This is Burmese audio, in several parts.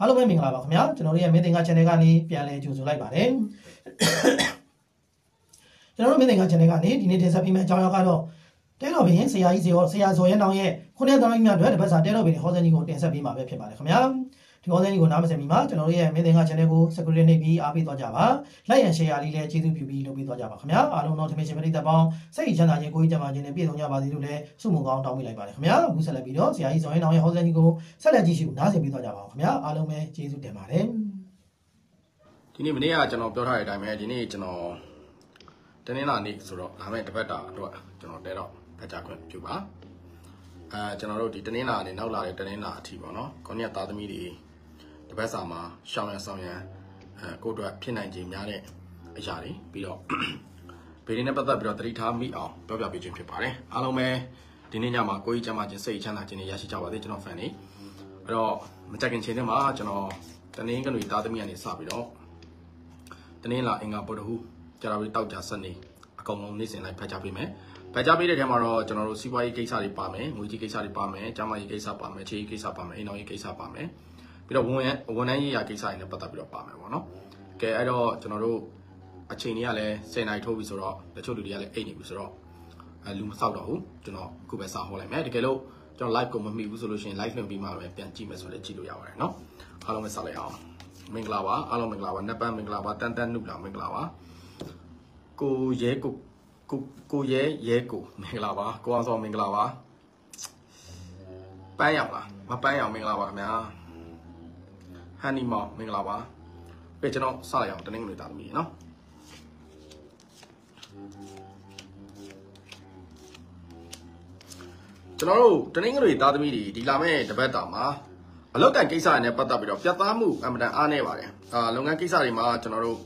အားလုံးပဲမင်္ဂလာပါခင်ဗျာကျွန်တော်တို့ရဲ့မင်းသင်္ကာ channel ကနေပြန်လည်ကြိုဆိုလိုက်ပါတယ်ကျွန်တော်တို့မင်းသင်္ကာ channel ကနေဒီနေ့တင်ဆက်ပေးမယ့်အကြောင်းအရာကတော့တဲတော်ဘင်းဆရာကြီးဇေယောဆရာဇော်ရဲတောင်ရဲ့ခုနှစ်တော်ကြီးများအတွက်တစ်ပတ်စာတဲတော်ဘင်းဟောစင်းကြီးကိုတင်ဆက်ပေးမှာပဲဖြစ်ပါတယ်ခင်ဗျာ ဒီဟောစင်းကြီးကိုနားမစင်မီမှာကျွန်တော်တို့ရဲ့မင်းသင်္ကာ channel ကို subscribe နှိပ်ပြီးအားပေးသွားကြပါ like and share လေးလည်းကျေးဇူးပြုပြီးလုပ်ပေးသွားကြပါခင်ဗျာအားလုံးတော့ဒီမရှင်ပရိသတ်ပေါင်းစိတ်ချမ်းသာခြင်းကိုယ်ကြီးကျန်းမာခြင်းနဲ့ပြည့်စုံကြပါစေလို့လည်းဆုမွန်ကောင်းတောင်းပေးလိုက်ပါတယ်ခင်ဗျာအခုဆက်လက်ပြီးတော့ဆရာကြီးဇော်ရဲတောင်ရဲ့ဟောစင်းကြီးကိုဆက်လက်ကြည့်ရှုနားဆင်ပေးသွားကြပါအောင်ခင်ဗျာအားလုံးပဲကျေးဇူးတင်ပါတယ်ဒီနေ့မနေ့ကကျွန်တော်ပြောထားတဲ့အတိုင်းပဲဒီနေ့ကျွန်တော်တနင်္လာနေ့ဆိုတော့လာမယ့်တစ်ပတ်တာအတွက်ကျွန်တော်တဲတော့ဖက်ကြခွင့်ပြုပါအဲကျွန်တော်တို့ဒီတနင်္လာနေ့နောက်လာတဲ့တနင်္လာအထိပေါ့နော်ခေါင်းရက်သားသမီးတွေ တစ်ပတ်စာမှာရှောင်းရန်ဆောင်ရန်အဲကိုယ့်အတွက်ဖြစ်နိုင်ခြင်းများတဲ့အရာတွေပြီးတော့ဗီဒီနဲ့ပတ်သက်ပြီးတော့တတိထားမိအောင်ပြောပြပေးခြင်းဖြစ်ပါတယ်အားလုံးပဲဒီနေ့ညမှာကိုကြီးကျမ်းမာခြင်းစိတ်ချမ်းသာခြင်းတွေရရှိကြပါစေကျွန်တော် fan တွေအဲ့တော့မကြခင်ချိန်ထဲမှာကျွန်တော်တနင်္ဂနွေသားသမီးကနေစပြီးတော့တနင်္လာအင်္ဂါပုဒ်ဟုကြာတော်ပြီးတောက်ကြဆက်နေအကုန်လုံးနေ့စဉ်လိုက်ဖတ်ကြပေးမယ်ဖတ်ကြပေးတဲ့ထဲမှာတော့ကျွန်တော်တို့စီးပွားရေးကိစ္စတွေပါမယ်ငွေကြေးကိစ္စတွေပါမယ်ကျန်းမာရေးကိစ္စပါမယ်ခြေရေးကိစ္စပါမယ်အိမ်တော်ရေးကိစ္စပါမယ် ပြီးတော့ဝန်ဝန်ထမ်းရေးရာကိစ္စတွေနဲ့ပတ်သက်ပြီးတော့ပါမယ်ပေါ့နော်ကဲအဲ့တော့ကျွန်တော်တို့အချိန်တွေကလည်း10နာရီထိုးပြီဆိုတော့တချို့လူတွေကလည်းအိတ်နေပြီဆိုတော့အဲလူမဆောက်တော့ဘူးကျွန်တော်အခုပဲစာဟောလိုက်မယ်တကယ်လို့ကျွန်တော် live ကိုမမှီဘူးဆိုလို့ရှိရင် live လွှင့်ပြီးမှပဲပြန်ကြည့်မယ်ဆိုလည်းကြည့်လို့ရပါတယ်နော်အားလုံးပဲဆက်လိုက်အောင်မင်္ဂလာပါအားလုံးမင်္ဂလာပါနပန်းမင်္ဂလာပါတန်တန်နုလာမင်္ဂလာပါကိုရဲကိုကိုကိုရဲရဲကိုမင်္ဂလာပါကိုအောင်စောမင်္ဂလာပါပန်းရောက်လားမပန်းရောက်မင်္ဂလာပါခင်ဗျာ ဟန်နီမောင်မင်္ဂလာပါပြေကျွန်တော်စလိုက်အောင်တနင်္ဂနွေသားသမီးနော်ကျွန်တော်တို့တနင်္ဂနွေသားသမီးတွေဒီလာမဲ့တပတ်တာမှာအလောက်ကန်ကိစ္စတွေနဲ့ပတ်သက်ပြီးတော့ပြတ်သားမှုအမှန်တန်အားနေပါတယ်အာလုပ်ငန်းကိစ္စတွေမှာကျွန်တော်တို့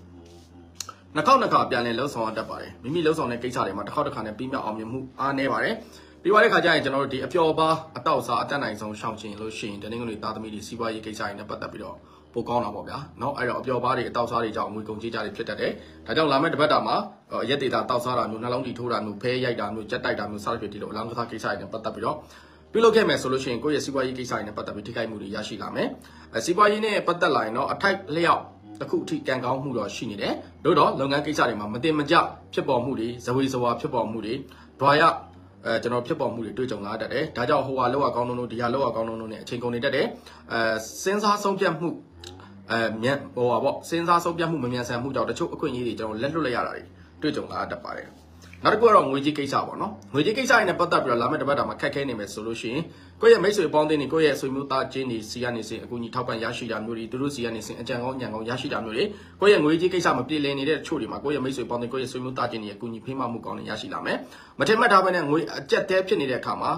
နှစ်ခေါက်နှစ်ခါပြန်လည်လှုပ်ဆောင်ရတတ်ပါတယ်မိမိလှုပ်ဆောင်တဲ့ကိစ္စတွေမှာတစ်ခေါက်တစ်ခါနဲ့ပြီးမြောက်အောင်မြင်မှုအားနေပါတယ် ပြီးသွားတဲ့ခါကျရင်ကျွန်တော်တို့ဒီအပျော်ပါအတောက်စားအတက်နိုင်ဆုံးရှောင်ကျဉ်လို့ရှိရင်တနင်္ဂနွေသားသမီးတွေစီးပွားရေးကိစ္စတွေနဲ့ပတ်သက်ပြီးတော့ပိုကောင်းတာပေါ့ဗျာเนาะအဲ့တော့အပျော်ပါတွေအတောက်စားတွေကြောင့်အငွေကုန်ကြေးကြတွေဖြစ်တတ်တယ်ဒါကြောင့်လာမယ့်တစ်ပတ်တာမှာရက်ဒေတာတောက်စားတာမျိုးနှလုံးတီထိုးတာမျိုးဖဲရိုက်တာမျိုးကြက်တိုက်တာမျိုးစသဖြင့်ဒီလိုအလောင်းကစားကိစ္စတွေနဲ့ပတ်သက်ပြီးတော့ပြုလုပ်ခဲ့မယ်ဆိုလို့ရှိရင်ကိုယ့်ရဲ့စီးပွားရေးကိစ္စတွေနဲ့ပတ်သက်ပြီးထိခိုက်မှုတွေရရှိလာမယ်အဲစီးပွားရေးနဲ့ပတ်သက်လာရင်တော့အထိုက်လျောက်တစ်ခုအထိကံကောင်းမှုတော့ရှိနေတယ်။တို့တော့လုပ်ငန်းကိစ္စတွေမှာမတင်မကျဖြစ်ပေါ်မှုတွေဇဝေဇဝါဖြစ်ပေါ်မှုတွေဒွာရ အဲကျွန်တော်ဖြစ်ပေါ်မှုတွေတွေ့ကြုံလာတတ်တယ်။ဒါကြောင့်ဟိုဟာလောက်အကောင်းလုံးတို့ဒီဟာလောက်အကောင်းလုံးတို့ ਨੇ အချိန်ကုန်နေတတ်တယ်။အဲစဉ်းစားဆုံးဖြတ်မှုအဲမြန်ဟိုပါပေါ့စဉ်းစားဆုံးဖြတ်မှုမမြန်ဆန်မှုကြောင့်တချို့အခွင့်အရေးတွေကျွန်တော်လက်လွတ်လိုက်ရတာတွေတွေ့ကြုံလာတတ်ပါတယ်။နောက်တစ်ခုကတော့ငွေကြေးကိစ္စပေါ့နော်ငွေကြေးကိစ္စတွေနဲ့ပတ်သက်ပြီးတော့လာမယ့်တစ်ပတ်တာမှာခက်ခဲနေမယ်ဆိုလို့ရှိရင် ကိုယ့်ရဲ့မိတ်ဆွေပေါင်းတင်တွေကိုယ့်ရဲ့ဆွေမျိုးသားချင်းတွေစီကနေစင်အကူအညီထောက်ပံ့ရရှိတာမျိုးတွေသူတို့စီကနေစင်အကြံကောင်းညံကောင်းရရှိတာမျိုးတွေကိုယ့်ရဲ့ငွေကြေးကိစ္စမပြေလည်နေတဲ့တချို့တွေမှာကိုယ့်ရဲ့မိတ်ဆွေပေါင်းတင်ကိုယ့်ရဲ့ဆွေမျိုးသားချင်းတွေရဲ့အကူအညီဖိမမှုကောင်းတွေရရှိလာမယ်မထင်မှတ်ထားဘဲနဲ့ငွေအကျက်တဲဖြစ်နေတဲ့အခါမှာ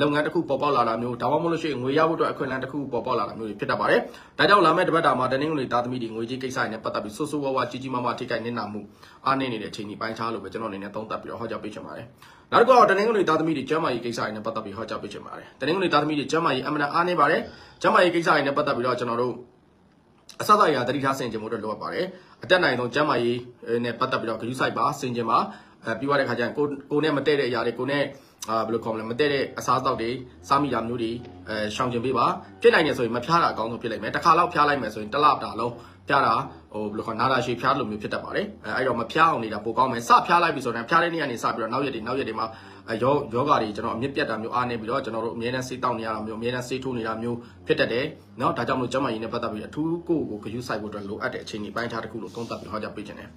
လုပ်ငန်းတစ်ခုပေါ်ပေါက်လာတာမျိုးဒါမှမဟုတ်လို့ရှိရင်ငွေရဖို့အတွက်အခွင့်အလမ်းတစ်ခုပေါ်ပေါက်လာတာမျိုးတွေဖြစ်တတ်ပါတယ်ဒါကြောင့်လာမယ့်တစ်ပတ်တာမှာတနင်္ဂနွေသားသမီးတွေငွေကြေးကိစ္စတွေနဲ့ပတ်သက်ပြီးဆိုးဆိုးဝါးဝါးကြီးကြီးမားမားထိခိုက်နေနာမှုအားနေနေတဲ့အချိန်ကြီးပိုင်းခြားလို့ပဲကျွန်တော်အနေနဲ့သုံးသပ်ပြီးတော့ဟောကြားပေးချင်ပါတယ် နောက်တစ်ခုကတော့တနင်္ဂနွေသားသမီးတွေကျမ်းမာရေးကိစ္စတွေနဲ့ပတ်သက်ပြီးဟောကြားပေးချင်ပါတယ်တနင်္ဂနွေသားသမီးတွေကျမ်းမာရေးအမှန်တအားနေပါတယ်ကျမ်းမာရေးကိစ္စတွေနဲ့ပတ်သက်ပြီးတော့ကျွန်တော်တို့အစသာရာတတိထားဆင်ခြင်မှုတို့လိုအပ်ပါတယ်အတက်နိုင်ဆုံးကျမ်းမာရေးနဲ့ပတ်သက်ပြီးတော့ဂရုစိုက်ပါဆင်ခြင်ပါအဲပြီးသွားတဲ့ခါကျရင်ကိုကိုနဲ့မတည့်တဲ့အရာတွေကိုနဲ့အာဘယ်လိုခေါ်မလဲမတည့်တဲ့အစားအသောက်တွေစားမိတာမျိုးတွေအဲရှောင်ကျင်ပေးပါဖြစ်နိုင်တယ်ဆိုရင်မဖျားတာအကောင်းဆုံးဖြစ်လိမ့်မယ်တစ်ခါလောက်ဖျားလိုက်မယ်ဆိုရင်တစ်လတာလုံး ဖျားတာဟိုဘယ်လိုခေါ်နာတာရှည်ဖျားလိုမျိုးဖြစ်တတ်ပါတယ်အဲအဲ့တော့မဖျားအောင်နေတာပိုကောင်းမယ်စဖျားလိုက်ပြီဆိုတော့ဖျားတဲ့နေ့ကနေစပြီးတော့နောက်ရက်တွေနောက်ရက်တွေမှာယောယောဂါတွေကျွန်တော်အမြင့်ပြတ်တာမျိုးအားနေပြီးတော့ကျွန်တော်တို့အမြဲတမ်းစိတ်တောက်နေရတာမျိုးအမြဲတမ်းစိတ်ထိုးနေတာမျိုးဖြစ်တတ်တယ်เนาะဒါကြောင့်မလို့ကျမကြီးနဲ့ပတ်သက်ပြီးအထူးကိုကိုဂရုစိုက်ဖို့အတွက်လိုအပ်တဲ့အချိန်ကြီးပိုင်းခြားတစ်ခုလို့သုံးသပ်ပြီးဟောကြားပေးခြင်းတယ်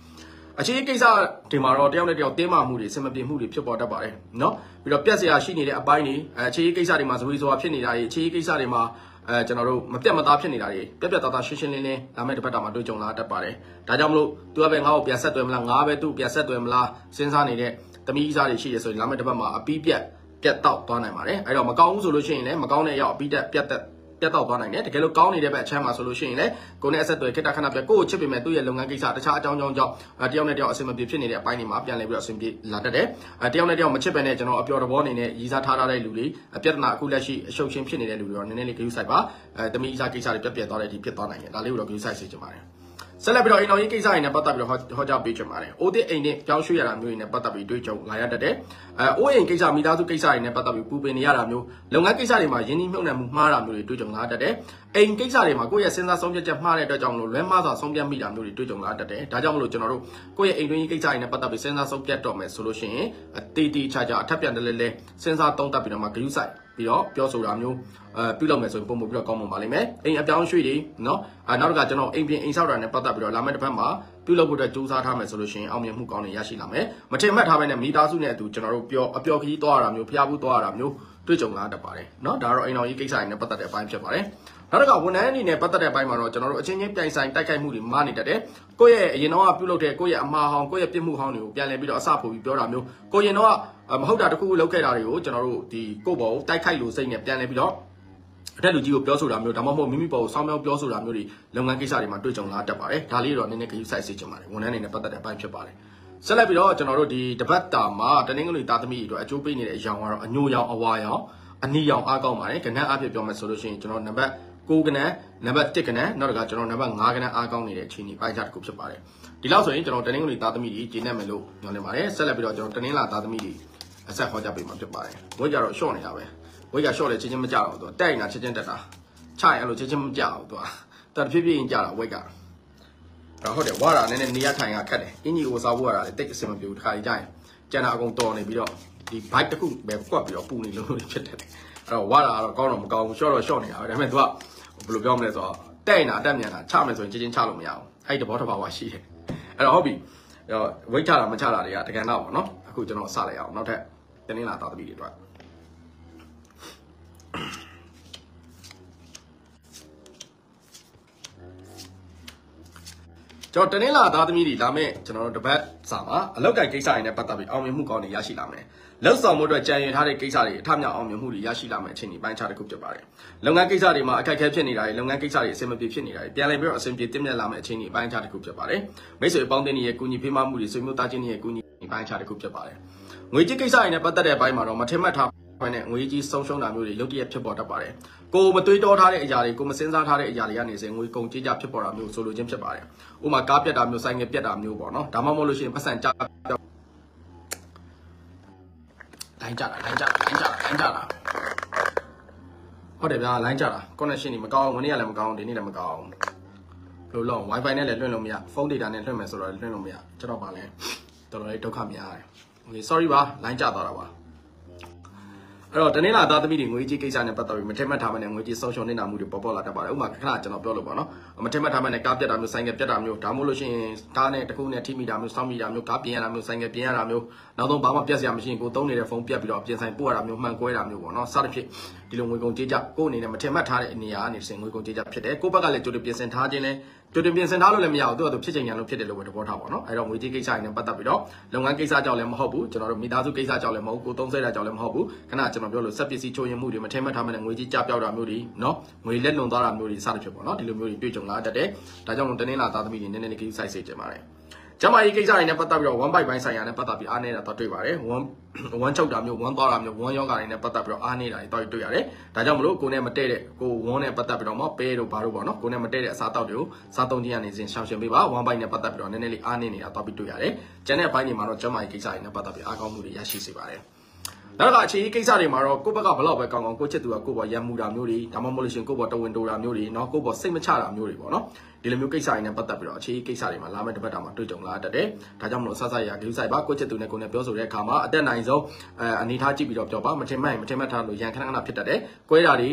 အခြေကိစ္စဒီမှာတော့တယောက်နဲ့တယောက်တင်းမာမှုတွေစင်မပြေမှုတွေဖြစ်ပေါ်တတ်ပါတယ်เนาะပြီးတော့ပြက်စရာရှိနေတဲ့အပိုင်းတွေအခြေကိစ္စတွေမှာဇဝေဇဝါဖြစ်နေတာတွေအခြေကိစ္စတွေမှာ အဲကျွန်တော်တို့မပြတ်မသားဖြစ်နေတာတွေပြက်ပြက်သားသားရှင်းရှင်းလင်းလင်းလာမယ့်တစ်ပတ်တာမှာတွေ့ကြုံလာတတ်ပါတယ်ဒါကြောင့်မလို့သူကပဲငါ့ကိုပြန်ဆက်သွယ်မလားငါပဲသူ့ပြန်ဆက်သွယ်မလားစဉ်းစားနေတဲ့တမိစားတွေရှိရဆိုရင်လာမယ့်တစ်ပတ်မှာအပီးပြက်ပြတ်တောက်သွားနိုင်ပါတယ်အဲ့တော့မကောင်းဘူးဆိုလို့ရှိရင်လည်းမကောင်းတဲ့အရောက်အပီးတက်ပြတ်တက် ပြတ်တော့သွားနိုင်တယ်တကယ်လို့ကောင်းနေတဲ့ဘက်အချမ်းမှာဆိုလို့ရှိရင်လည်းကိုနဲ့အဆက်အသွယ်ခိတ္တခဏပြကိုကိုချစ်ပေမဲ့သူ့ရဲ့လုပ်ငန်းကိစ္စတခြားအကြောင်းကြောင့်ကြောင့်တယောက်နဲ့တယောက်အဆင်မပြေဖြစ်နေတဲ့အပိုင်းတွေမှာပြန်လည်ပြီးတော့အဆင်ပြေလာတတ်တယ်တယောက်နဲ့တယောက်မချစ်ပဲနဲ့ကျွန်တော်အပျော်တဘောအနေနဲ့ရည်စားထားထားတဲ့လူတွေပြဿနာအခုလက်ရှိအရှုပ်ရှင်းဖြစ်နေတဲ့လူတွေတော့နည်းနည်းလေးဂရုစိုက်ပါအဲတမီးစားကိစ္စတွေပြတ်ပြတ်သွားတဲ့အထိဖြစ်သွားနိုင်တယ်ဒါလေးကိုတော့ဂရုစိုက်စေချင်ပါတယ် ဆက်လက်ပြီးတော့အိမ်တော်ရေးကိစ္စတွေနဲ့ပတ်သက်ပြီးတော့ဟောကြားပေးချင်ပါတယ်။အိုးတစ်အိမ်နဲ့ပြောင်းရွှေ့ရတာမျိုးတွေနဲ့ပတ်သက်ပြီးတွေ့ကြုံလာရတတ်တယ်။အဲအိုးအိမ်ကိစ္စမိသားစုကိစ္စတွေနဲ့ပတ်သက်ပြီးပူပင်နေရတာမျိုးလုပ်ငန်းကိစ္စတွေမှာယင်းနှိမ့်မြုပ်နှံမှုမှားတာမျိုးတွေတွေ့ကြုံလာတတ်တယ်။အိမ်ကိစ္စတွေမှာကိုယ့်ရဲ့စဉ်းစားဆုံးဖြတ်ချက်မှားတဲ့အတွက်ကြောင့်မလို့လွဲမှားစွာဆုံးဖြတ်မိတာမျိုးတွေတွေ့ကြုံလာတတ်တယ်ဒါကြောင့်မလို့ကျွန်တော်တို့ကိုယ့်ရဲ့အိမ်တွင်းကြီးကိစ္စတွေနဲ့ပတ်သက်ပြီးစဉ်းစားဆုံးဖြတ်တော့မယ်ဆိုလို့ရှိရင်အတေးတေးချာချာအထက်ပြန်တယ်လဲလဲစဉ်းစားသုံးသပ်ပြီးတော့မှဂရုစိုက် ပြီးတော့ပြောဆိုတာမျိုးအဲပြုလုပ်မယ်ဆိုရင်ပုံမှုပြီးတော့ကောင်းမွန်ပါလိမ့်မယ်အိမ်အပြောင်းရွှေ့တွေနော်အဲနောက်တစ်ခါကျွန်တော်အိမ်ပြင်အိမ်ဆောက်တာနဲ့ပတ်သက်ပြီးတော့လာမယ့်တစ်ပတ်မှာပြုလုပ်ဖို့အတွက်စူးစမ်းထားမယ်ဆိုလို့ရှိရင်အောင်မြင်မှုကောင်းတွေရရှိလာမယ်မထင်မှတ်ထားပဲနဲ့မိသားစုနဲ့အတူကျွန်တော်တို့ပြောအပျော်ခီးသွားရတာမျိုးဖျားဖူးသွားရတာမျိုးတွေ့ကြုံလာတတ်ပါတယ်နော်ဒါကတော့အိမ်တော်ကြီးကိစ္စတွေနဲ့ပတ်သက်တဲ့အပိုင်းဖြစ်ပါတယ် နောက်တစ်ခါဝန်ထမ်းအနေနဲ့ပတ်သက်တဲ့အပိုင်းမှာတော့ကျွန်တော်တို့အချင်းချင်းပြိုင်ဆိုင်တိုက်ခိုက်မှုတွေမားနေတတ်တယ်ကိုယ့်ရဲ့အရင်တော့ကပြုလုပ်တဲ့ကိုယ့်ရဲ့အမှားဟောင်းကိုယ့်ရဲ့ပြစ်မှုဟောင်းတွေကိုပြန်လည်ပြီးတော့အစဖို့ပြီးပြောတာမျိုးကိုရင်တော့မဟုတ်တာတခုခုလုပ်ခဲ့တာတွေကိုကျွန်တော်တို့ဒီကိုယ့်ဘောကိုတိုက်ခိုက်လို့စိတ်နဲ့ပြန်လည်ပြီးတော့အထက်လူကြီးကိုပြောဆိုတာမျိုးဒါမှမဟုတ်မိမိပေါ်ကိုစောင်းမြောင်းပြောဆိုတာမျိုးတွေလုပ်ငန်းကိစ္စတွေမှာတွေ့ကြုံလာတတ်ပါတယ်ဒါလေးတော့နည်းနည်းခရီးဆိုင်စေချင်ပါတယ်ဝန်ထမ်းအနေနဲ့ပတ်သက်တဲ့အပိုင်းဖြစ်ပါတယ်ဆက်လက်ပြီးတော့ကျွန်တော်တို့ဒီတပတ်တာမှာတနင်္ဂနွေသားသမီးတွေအတွက်အကျိုးပေးနေတဲ့အရောင်ကတော့အညိုရောင်အဝါရောင်အနီရောင်အားကောင်းပါတယ်ကဏ္ဍအဖြစ်ပြောမယ်ဆိုလို့ရှိရင်ကျွန်တော်နံပါတ် 6ကဏ္ဍနံပါတ်1ကဏ္ဍနောက်တစ်ခါကျွန်တော်နံပါတ်5ကဏ္ဍအားကောင်းနေတဲ့အခြေအနေပိုင်းခြားတစ်ခုဖြစ်ပါတယ်ဒီလောက်ဆိုရင်ကျွန်တော်တနင်္ဂနွေသားသမီးတွေကျင်းနေမယ်လို့ညွှန်နေပါတယ်ဆက်လက်ပြီးတော့ကျွန်တော်တနင်္လာသားသမီးတွေအဆက်ဟောကြားပေးမှာဖြစ်ပါတယ်ဝိတ်ကြတော့ရှော့နေတာပဲဝိတ်ကရှော့လေချင်းချင်းမကြတော့သူတိုက်နေတာချင်းချင်းတက်တာချရင်အဲ့လိုချင်းချင်းမကြအောင်သူကတဖြည်းဖြည်းချင်းကြတာဝိတ်ကတော့ဟုတ်တယ်ဝါတာနည်းနည်းနေရထိုင်ကခက်တယ်အင်ကြီးကိုစားဖို့ရတာလေတိတ်အဆင်မပြေဘူးတခါကြီးကြရင်ကျန်တာအကုန်တော်နေပြီးတော့ဒီ bike တစ်ခုပဲကွက်ပြီးတော့ပူနေလို့ဖြစ်တယ်အဲ့တော့ဝါတာကတော့ကောင်းတော့မကောင်းဘူးရှော့တော့ရှော့နေတာပဲဒါပေမဲ့သူက ဘယ်လိုပြောမလဲဆိုတော့တဲ့နေတာအတက်မြန်တာချမယ်ဆိုရင်ချင်းချင်းချလို့မရအောင်အဲ့ဒီတဘောတစ်ဘာဝရှိတယ်အဲ့တော့ဟုတ်ပြီဝိတ်ချတာမချတာတွေကတကယ်တော့ပေါ့နော်အခုကျွန်တော်စလိုက်အောင်နောက်ထပ်တင်းနေလာတာတပည့်တွေအတွက်ကျွန်တော်တနင်္လာသားသမီးတွေလာမဲ့ကျွန်တော်တို့တပတ်စာမှာအလောက်ကိုင်ကိစ္စတွေနဲ့ပတ်သက်ပြီးအောင်မြင်မှုကောင်းတွေရရှိလာမယ်။ လောက်ဆောင်မှုအတွက်ကြံရင်ထားတဲ့ကိစ္စတွေအထမြောက်အောင်မြင်မှုတွေရရှိလာမယ်အချိန်ဒီပိုင်းခြားတစ်ခုဖြစ်ပါတယ်။လုပ်ငန်းကိစ္စတွေမှာအခက်အခဲဖြစ်နေတာတွေလုပ်ငန်းကိစ္စတွေအဆင်မပြေဖြစ်နေတာတွေပြန်လည်ပြီးတော့အဆင်ပြေတည်မြဲလာမယ်အချိန်ဒီပိုင်းခြားတစ်ခုဖြစ်ပါတယ်။မိတ်ဆွေပေါင်းတင်ရဲ့ကုညီဖေးမမှုတွေဆွေမျိုးသားချင်းတွေရဲ့ကုညီပိုင်းခြားတစ်ခုဖြစ်ပါတယ်။ငွေကြေးကိစ္စတွေနဲ့ပတ်သက်တဲ့ဘိုင်းမှာတော့မထင်မှတ်ထားဘဲနဲ့ငွေကြီးဆုံးရှုံးတာမျိုးတွေလုပ်တရက်ဖြစ်ပေါ်တတ်ပါတယ်။ကိုမတွေးတောထားတဲ့အရာတွေကိုမစင်စားထားတဲ့အရာတွေကနေစဉ်ငွေကုန်ကြေးကြဖြစ်ပေါ်တာမျိုးဆိုလိုချင်းဖြစ်ပါတယ်။ဥပမာကားပြတ်တာမျိုးဆိုင်ငယ်ပြတ်တာမျိုးပေါ့နော်။ဒါမှမဟုတ်လို့ရှိရင်ပတ်စံကြ လိုင်းကြတာလိုင်းကြတာလိုင်းကြတာလိုင်းကြတာဟုတ်တယ်ဗျာလိုင်းကြတာ connection တွေမကောင်းဝင်နေ့ကလည်းမကောင်းဒီနေ့လည်းမကောင်းလို့လုံး wifi နဲ့လည်းလွှင့်လို့မရဖုန်း data နဲ့လွှင့်မယ်ဆိုတော့လွှင့်လို့မရကျွန်တော်ပါလဲတော်တော်လေးဒုက္ခများတယ် okay sorry ပါလိုင်းကြသွားတာပါ အဲ့တော့တနေ့လာသားသမီးတွေငွေကြီးကိစ္စနဲ့ပတ်သက်ပြီးမထင်မှတ်ထားမနဲ့ငွေကြီးဆုံးရှုံးနေတာမှုတွေပေါ်ပေါ်လာတတ်ပါတယ်ဥပမာခဏကျွန်တော်ပြောလို့ပေါ့နော်မထင်မှတ်ထားမနဲ့ကားပြတ်တာမျိုးဆိုင်ကပြတ်တာမျိုးဒါမှမဟုတ်လို့ရှိရင်ကားနဲ့တခုနဲ့ထိမိတာမျိုးစောင်းမိတာမျိုးကားပြင်ရတာမျိုးဆိုင်ကပြင်ရတာမျိုးနောက်ဆုံးဘာမှပြတ်စရာမရှိရင်ကိုသုံးနေတဲ့ဖုန်းပြတ်ပြီးတော့ပြင်ဆိုင်ပို့ရတာမျိုးမှန်ကွဲတာမျိုးပေါ့နော်စသဖြင့်ဒီလိုငွေကုန်ကြေးကြကိုယ့်အနေနဲ့မထင်မှတ်ထားတဲ့အနေအရာကနေစင်ငွေကုန်ကြေးကြဖြစ်တယ်ကိုယ့်ဘက်ကလည်းကြိုတင်ပြင်ဆင်ထားခြင်းလဲ ကြိုတင်ပြင်ဆင်ထားလို့လည်းမရဘူးသူကသူဖြစ်ချင်ညာလို့ဖြစ်တယ်လို့ပဲသဘောထားပါတော့အဲ့တော့ငွေကြေးကိစ္စတွေနဲ့ပတ်သက်ပြီးတော့လုပ်ငန်းကိစ္စကြောင့်လည်းမဟုတ်ဘူးကျွန်တော်တို့မိသားစုကိစ္စကြောင့်လည်းမဟုတ်ဘူးကိုသုံးဆဲတာကြောင့်လည်းမဟုတ်ဘူးခဏကျွန်တော်ပြောလို့စက်ပစ္စည်းချိုးရင်မှုတွေမထင်မှတ်ထားမှလည်းငွေကြေးကြပြောက်တာမျိုးတွေနော်ငွေလက်လွန်သွားတာမျိုးတွေစသဖြင့်ပေါ့နော်ဒီလိုမျိုးတွေတွေ့ကြုံလာတတ်တယ်ဒါကြောင့်မို့တနင်္လာသားသမီးတွေနည်းနည်းလေးကိစ္စစိုက်စေချင်ပါတယ် ကျမကြီးကိစ္စတွေနဲ့ပတ်သက်ပြီးတော့ one byte ပိုင်းဆိုင်ရာနဲ့ပတ်သက်ပြီးအားနေတာတော့တွေ့ပါတယ် one one ချုပ်တာမျိုး one သွားတာမျိုး one ယောဂါတွေနဲ့ပတ်သက်ပြီးတော့အားနေတာတွေတော့တွေ့ရတယ်ဒါကြောင့်မလို့ကိုနဲ့မတည့်တဲ့ကို one နဲ့ပတ်သက်ပြီးတော့မပဲတို့ဘာတို့ပေါ့နော်ကိုနဲ့မတည့်တဲ့အစားတောက်တွေကိုစားသုံးခြင်းကနေစဉ်ရှောင်ရှင်ပေးပါ one byte နဲ့ပတ်သက်ပြီးတော့နည်းနည်းလေးအားနေနေတာတော့ပြီးတွေ့ရတယ်ကျန်တဲ့အပိုင်းတွေမှာတော့ကျမကြီးကိစ္စတွေနဲ့ပတ်သက်ပြီးအားကောင်းမှုတွေရရှိစေပါတယ် နောက်တစ်ခါအခြေကြီးကိစ္စတွေမှာတော့ကိုယ့်ဘက်ကဘလောက်ပဲကောင်းကောင်းကိုချစ်သူကကိုယ့်ဘောရမ်းမှုတာမျိုးတွေဒါမှမဟုတ်လို့ရှိရင်ကိုယ့်ဘောတဝင်းတိုတာမျိုးတွေเนาะကိုယ့်ဘောစိတ်မချတာမျိုးတွေပေါ့နော်ဒီလိုမျိုးကိစ္စတွေနဲ့ပတ်သက်ပြီးတော့အခြေကြီးကိစ္စတွေမှာလာမယ့်တစ်ပတ်တာမှာတွေ့ကြုံလာတတ်တယ်ဒါကြောင့်မလို့ဆဆရဂိူးဆိုင်ပါကိုချစ်သူနဲ့ကိုယ်နဲ့ပြောဆိုတဲ့အခါမှာအသက်နိုင်ဆုံးအဲအနေထားကြည့်ပြီးတော့ပြောပါမထင်မှန်မထင်မှတ်ထားလို့ရန်ခဏခဏဖြစ်တတ်တယ်ကွဲတာတွေ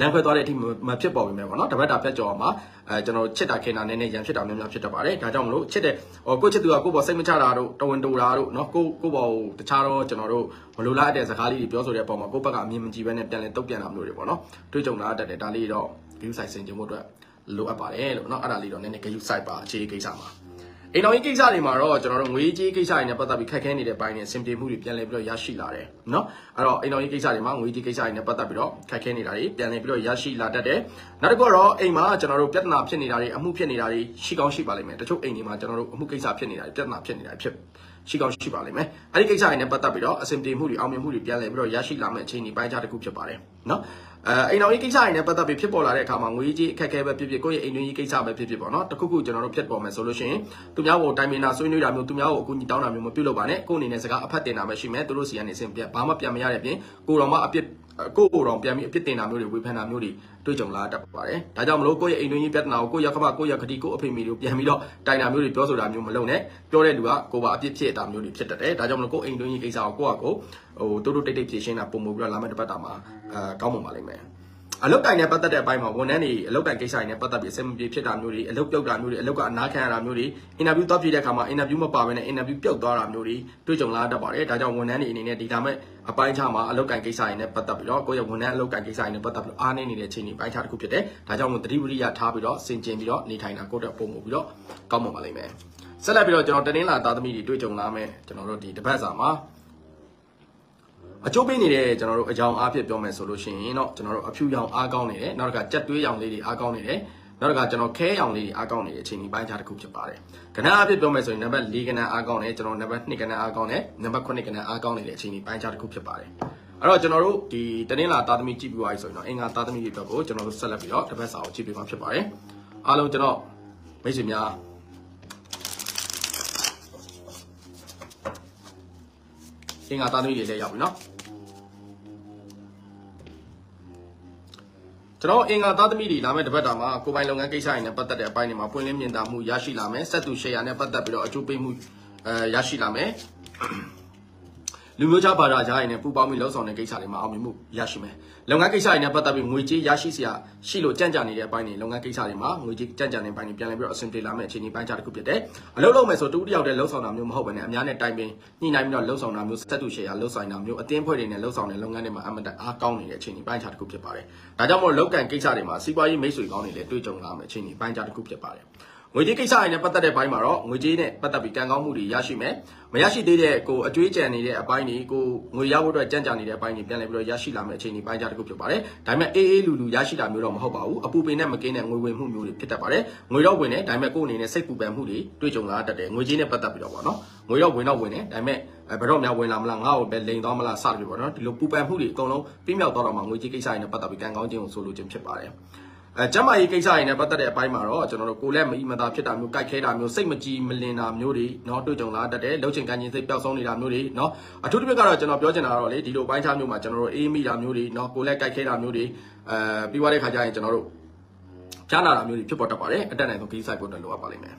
လမ်းခွဲသွားတဲ့အထိမဖြစ်ပေါ်ပေမဲ့ပေါ့နော်တပတ်တာပြတ်ကြော်အောင်မှာအဲကျွန်တော်ချစ်တာခင်တာနည်းနည်းရန်ဖြစ်တာမျိုးများဖြစ်တတ်ပါတယ်ဒါကြောင့်မလို့ချစ်တဲ့ဟိုကိုချစ်သူကကိုပေါ်စိတ်မချတာတို့တဝန်တူတာတို့နော်ကိုကိုပေါ်တခြားတော့ကျွန်တော်တို့မလိုလားတဲ့စကားလေးတွေပြောဆိုတဲ့အပေါ်မှာကိုဘက်ကအမြင်မကြည့်ဘဲနဲ့ပြန်လဲတုတ်ပြန်တာမျိုးတွေပေါ့နော်တွေးကြုံလာတတ်တယ်ဒါလေးတော့ view size စင်ကြုံမှုအတွက်လိုအပ်ပါတယ်လို့နော်အဲ့ဒါလေးတော့နည်းနည်း view size ပါအခြေကိစ္စမှာ အိမ်တော်ကြီးကိစ္စတွေမှာတော့ကျွန်တော်တို့ငွေကြေးကိစ္စတွေနဲ့ပတ်သက်ပြီးခက်ခဲနေတဲ့ဘိုင်းနဲ့စင်ပြေမှုတွေပြန်လည်ပြီးတော့ရရှိလာတယ်เนาะအဲ့တော့အိမ်တော်ကြီးကိစ္စတွေမှာငွေကြေးကိစ္စတွေနဲ့ပတ်သက်ပြီးတော့ခက်ခဲနေတာတွေပြန်လည်ပြီးတော့ရရှိလာတတ်တယ်နောက်တစ်ခုကတော့အိမ်မှာကျွန်တော်တို့ပြဿနာဖြစ်နေတာတွေအမှုဖြစ်နေတာတွေရှိကောင်းရှိပါလိမ့်မယ်တချို့အိမ်တွေမှာကျွန်တော်တို့အမှုကိစ္စဖြစ်နေတာတွေပြဿနာဖြစ်နေတာဖြစ်ရှိကောင်းရှိပါလိမ့်မယ်အဲ့ဒီကိစ္စတွေနဲ့ပတ်သက်ပြီးတော့အဆင်ပြေမှုတွေအောင်မြင်မှုတွေပြန်လည်ပြီးတော့ရရှိလာမယ့်အခြေအနေပိုင်းခြားတစ်ခုဖြစ်ပါတယ်เนาะ အဲအိမ်တော်ကြီးကိစ္စတွေနဲ့ပတ်သက်ပြီးဖြစ်ပေါ်လာတဲ့အခါမှာငွေကြီးအခက်အခဲပဲဖြစ်ဖြစ်ကိုယ့်ရဲ့အိမ်တွင်းကြီးကိစ္စပဲဖြစ်ဖြစ်ပေါ့နော်တခုခုကျွန်တော်တို့ဖြစ်ပေါ်မယ်ဆိုလို့ရှိရင်သူများကိုတိုင်မင်တာဆွေးနွေးတာမျိုးသူများကိုအကူအညီတောင်းတာမျိုးမပြုလုပ်ပါနဲ့ကိုယ့်အနေနဲ့စကားအဖတ်တင်တာပဲရှိမယ်သူတို့စီကနေစင်ပြဘာမှပြန်မရတဲ့ပြင်ကိုတော်မှအပြစ် ကိုယ့်ကိုယ်တော်ပြန်ပြီးအပြစ်တင်တာမျိုးတွေဝေဖန်တာမျိုးတွေတွေ့ကြုံလာတတ်ပါတယ်။ဒါကြောင့်မလို့ကိုယ့်ရဲ့အိမ်တွင်းကြီးပြဿနာကိုကိုယ့်ရခမကိုယ့်ရခတိကိုယ့်အဖေမိတွေကိုပြန်ပြီးတော့တိုင်တာမျိုးတွေပြောဆိုတာမျိုးမလုပ်နဲ့။ပြောတဲ့လူကကိုယ်ပါအပြစ်ဖြစ်တာမျိုးတွေဖြစ်တတ်တယ်။ဒါကြောင့်မလို့ကိုယ့်အိမ်တွင်းကြီးကိစ္စကိုကိုယ့်ဟာကိုယ်ဟိုတိုးတိုးတိတ်တိတ်ဖြေရှင်းတာပုံမူပြီးတော့လာမယ့်တစ်ပတ်တာမှာအဲကောင်းမှပါလိမ့်မယ်။ အလုတ်တိုင်နဲ့ပတ်သက်တဲ့အပိုင်းမှာဝန်ထမ်းတွေအလုတ်တိုင်ကိစ္စတွေနဲ့ပတ်သက်ပြီးအဆင်မပြေဖြစ်တာမျိုးတွေအလုတ်ပြုတ်တာမျိုးတွေအလုတ်ကအနားခံရတာမျိုးတွေအင်တာဗျူးသွားပြတဲ့အခါမှာအင်တာဗျူးမပါဘဲနဲ့အင်တာဗျူးပြုတ်သွားတာမျိုးတွေတွေ့ကြုံလာတတ်ပါတယ်ဒါကြောင့်ဝန်ထမ်းတွေအနေနဲ့ဒီလာမဲ့အပိုင်းခြားမှာအလုတ်တိုင်ကိစ္စတွေနဲ့ပတ်သက်ပြီးတော့ကိုယ့်ရဲ့ဝန်ထမ်းအလုတ်တိုင်ကိစ္စတွေနဲ့ပတ်သက်ပြီးတော့အားနည်းနေတဲ့ချိန်တွေပိုင်းခြားတစ်ခုဖြစ်တယ်ဒါကြောင့်မို့သတိဝိရိယထားပြီးတော့စင်ကျင်ပြီးတော့နေထိုင်တာကိုယ့်အတွက်ပုံမှုပြီးတော့ကောင်းမှပါလိမ့်မယ်ဆက်လက်ပြီးတော့ကျွန်တော်တနင်္လာသားသမီးတွေတွေ့ကြုံလာမယ်ကျွန်တော်တို့ဒီတပတ်စာမှာ အကျိုးပေးနေတဲ့ကျွန်တော်တို့အကြောင်းအားဖြင့်ပြောမယ်ဆိုလို့ရှိရင်တော့ကျွန်တော်တို့အဖြူရောင်အားကောင်းနေတယ်နောက်တစ်ခါကြက်သွေးရောင်လေးတွေအားကောင်းနေတယ်နောက်တစ်ခါကျွန်တော်ခဲရောင်လေးတွေအားကောင်းနေတဲ့အချိန်ဒီပိုင်းခြားတစ်ခုဖြစ်ပါတယ်ကဏ္ဍအားဖြင့်ပြောမယ်ဆိုရင်နံပါတ်၄ကဏ္ဍအားကောင်းတယ်ကျွန်တော်နံပါတ်2ကဏ္ဍအားကောင်းတယ်နံပါတ်9ကဏ္ဍအားကောင်းနေတဲ့အချိန်ဒီပိုင်းခြားတစ်ခုဖြစ်ပါတယ်အဲ့တော့ကျွန်တော်တို့ဒီတနင်္လာသားသမီးကြည့်ပြီးသွားပြီဆိုရင်တော့အင်္ဂါသားသမီးတွေအတွက်ကိုကျွန်တော်တို့ဆက်လက်ပြီးတော့တစ်ပတ်စာကိုကြည့်ပြီးမှဖြစ်ပါတယ်အားလုံးကျွန်တော်မိတ်ဆွေများအင်္ဂါသားသမီးတွေလည်းရောက်ပြီနော် ကျွန်တော်အင်္ဂါသားသမီးတွေလာမယ့်တပတ်တာမှာကိုပိုင်လုပ်ငန်းကိစ္စတွေနဲ့ပတ်သက်တဲ့အပိုင်းတွေမှာပွင့်လင်းမြင်သာမှုရရှိလာမယ်ဆက်သူရှယ်ယာနဲ့ပတ်သက်ပြီးတော့အကျိုးပေးမှုအဲရရှိလာမယ်လူမျိုးခြားဘာသာကြားရည်နဲ့ပူပေါင်းပြီးလှုပ်ဆောင်တဲ့ကိစ္စတွေမှာအောင်မြင်မှုရရှိမယ် လုပ်ငန်းကိစ္စတွေနဲ့ပတ်သက်ပြီးငွေကြေးရရှိစရာရှိလို့ကြံ့ကြာနေတဲ့အပိုင်းတွေလုပ်ငန်းကိစ္စတွေမှာငွေကြေးကြံ့ကြာနေတဲ့အပိုင်းတွေပြန်လည်ပြီးတော့အဆင်ပြေလာမယ့်အခြေအနေပိုင်းခြားတစ်ခုဖြစ်တယ်အလုပ်လုပ်မယ်ဆိုတူတယောက်တည်းလှုပ်ဆောင်တာမျိုးမဟုတ်ဘဲနဲ့အများနဲ့တိုင်ပင်ညှိနှိုင်းပြီးတော့လှုပ်ဆောင်တာမျိုးဆက်သူရှယ်ယာလှုပ်ဆောင်တာမျိုးအတင်းဖွဲ့တွေနဲ့လှုပ်ဆောင်တဲ့လုပ်ငန်းတွေမှာအမှန်တန်အားကောင်းနေတဲ့အခြေအနေပိုင်းခြားတစ်ခုဖြစ်ပါတယ်ဒါကြောင့်မို့လောက်ကန်ကိစ္စတွေမှာစီးပွားရေးမိတ်ဆွေကောင်းတွေလည်းတွေ့ကြုံလာမယ့်အခြေအနေပိုင်းခြားတစ်ခုဖြစ်ပါတယ် ငွေကြေးကိစ္စတွေနဲ့ပတ်သက်တဲ့ဘိုင်းမှာတော့ငွေကြေးနဲ့ပတ်သက်ပြီးကံကောင်းမှုတွေရရှိမယ်။မရရှိသေးတဲ့ကိုအကျွေးကြံနေတဲ့အပိုင်းတွေကိုငွေရဖို့အတွက်ကြံ့ကြာနေတဲ့အပိုင်းတွေပြန်လည်ပြီးတော့ရရှိလာမယ့်အခြေအနေပိုင်းခြားတစ်ခုဖြစ်ပါတယ်။ဒါပေမဲ့အေးအေးလူလူရရှိတာမျိုးတော့မဟုတ်ပါဘူး။အပူပင်နဲ့မကင်းတဲ့ငွေဝင်မှုမျိုးတွေဖြစ်တတ်ပါတယ်။ငွေတော့ဝင်တယ်ဒါပေမဲ့ကိုယ်အနေနဲ့စိတ်ပူပန်မှုတွေတွေ့ကြုံလာတတ်တယ်။ငွေကြေးနဲ့ပတ်သက်ပြီးတော့ပေါ့နော်။ငွေတော့ဝင်တော့ဝင်တယ်ဒါပေမဲ့ဘယ်တော့မှဝင်လာမလားငါ့ကိုပဲလိန်သွားမလားစတယ်ပေါ့နော်။ဒီလိုပူပန်မှုတွေအကုန်လုံးပြင်းမြောက်သွားတော့မှငွေကြေးကိစ္စတွေနဲ့ပတ်သက်ပြီးကံကောင်းခြင်းကိုဆိုလိုခြင်းဖြစ်ပါတယ်။ အဲကျမကြီးကိစ္စတွေနဲ့ပတ်သက်တဲ့အပိုင်းမှာတော့ကျွန်တော်တို့ကိုလည်းမအီမသာဖြစ်တာမျိုးကြိုက်ခဲတာမျိုးစိတ်မကြည်မလင်တာမျိုးတွေเนาะတွေ့ကြုံလာတတ်တယ်လှုပ်ချင်ကန်ချင်စိတ်ပျောက်ဆုံးနေတာမျိုးတွေเนาะအထူးသဖြင့်ကတော့ကျွန်တော်ပြောချင်တာကတော့လေဒီလိုပိုင်းခြားမျိုးမှာကျွန်တော်တို့အေးမိတာမျိုးတွေเนาะကိုလည်းကြိုက်ခဲတာမျိုးတွေအဲပြီးသွားတဲ့ခါကျရင်ကျွန်တော်တို့ဖြားနာတာမျိုးတွေဖြစ်ပေါ်တတ်ပါတယ်အတက်နိုင်ဆုံးကိစ္စကိုတော့လိုအပ်ပါလိမ့်မယ်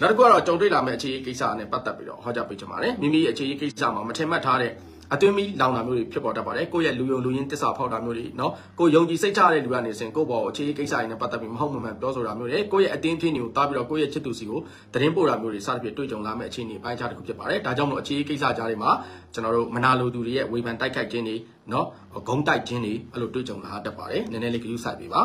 နောက်တစ်ခုကတော့ကြုံတွေ့လာမယ့်အခြေအနေကိစ္စနဲ့ပတ်သက်ပြီးတော့ဟောကြားပေးချင်ပါတယ်မိမိရဲ့အခြေအနေကိစ္စမှာမထင်မှတ်ထားတဲ့ အသွင်မီလောင်တာမျိုးတွေဖြစ်ပေါ်တတ်ပါတယ်ကိုယ့်ရဲ့လူယုံလူရင်းတစ္ဆာဖောက်တာမျိုးတွေနော်ကိုယုံကြည်စိတ်ချတဲ့လူကနေစဉ်ကိုယ့်ဘောအခြေကိစ္စတွေနဲ့ပတ်သက်ပြီးမဟုတ်မမှန်ပြောဆိုတာမျိုးတွေကိုယ့်ရဲ့အတင်းဖြစ်နေကိုတားပြီးတော့ကိုယ့်ရဲ့ချစ်သူစီကိုသတင်းပို့တာမျိုးတွေစသဖြင့်တွေ့ကြုံလာမဲ့အခြေအနေပိုင်းခြားတစ်ခုဖြစ်ပါတယ်ဒါကြောင့်မို့အခြေကိစ္စကြားတွေမှာကျွန်တော်တို့မနာလိုသူတွေရဲ့ဝေဖန်တိုက်ခိုက်ခြင်းတွေနော်ဂုံးတိုက်ခြင်းတွေအဲ့လိုတွေ့ကြုံလာတတ်ပါတယ်နည်းနည်းလေးကြည့်ဆိုင်ပြပါ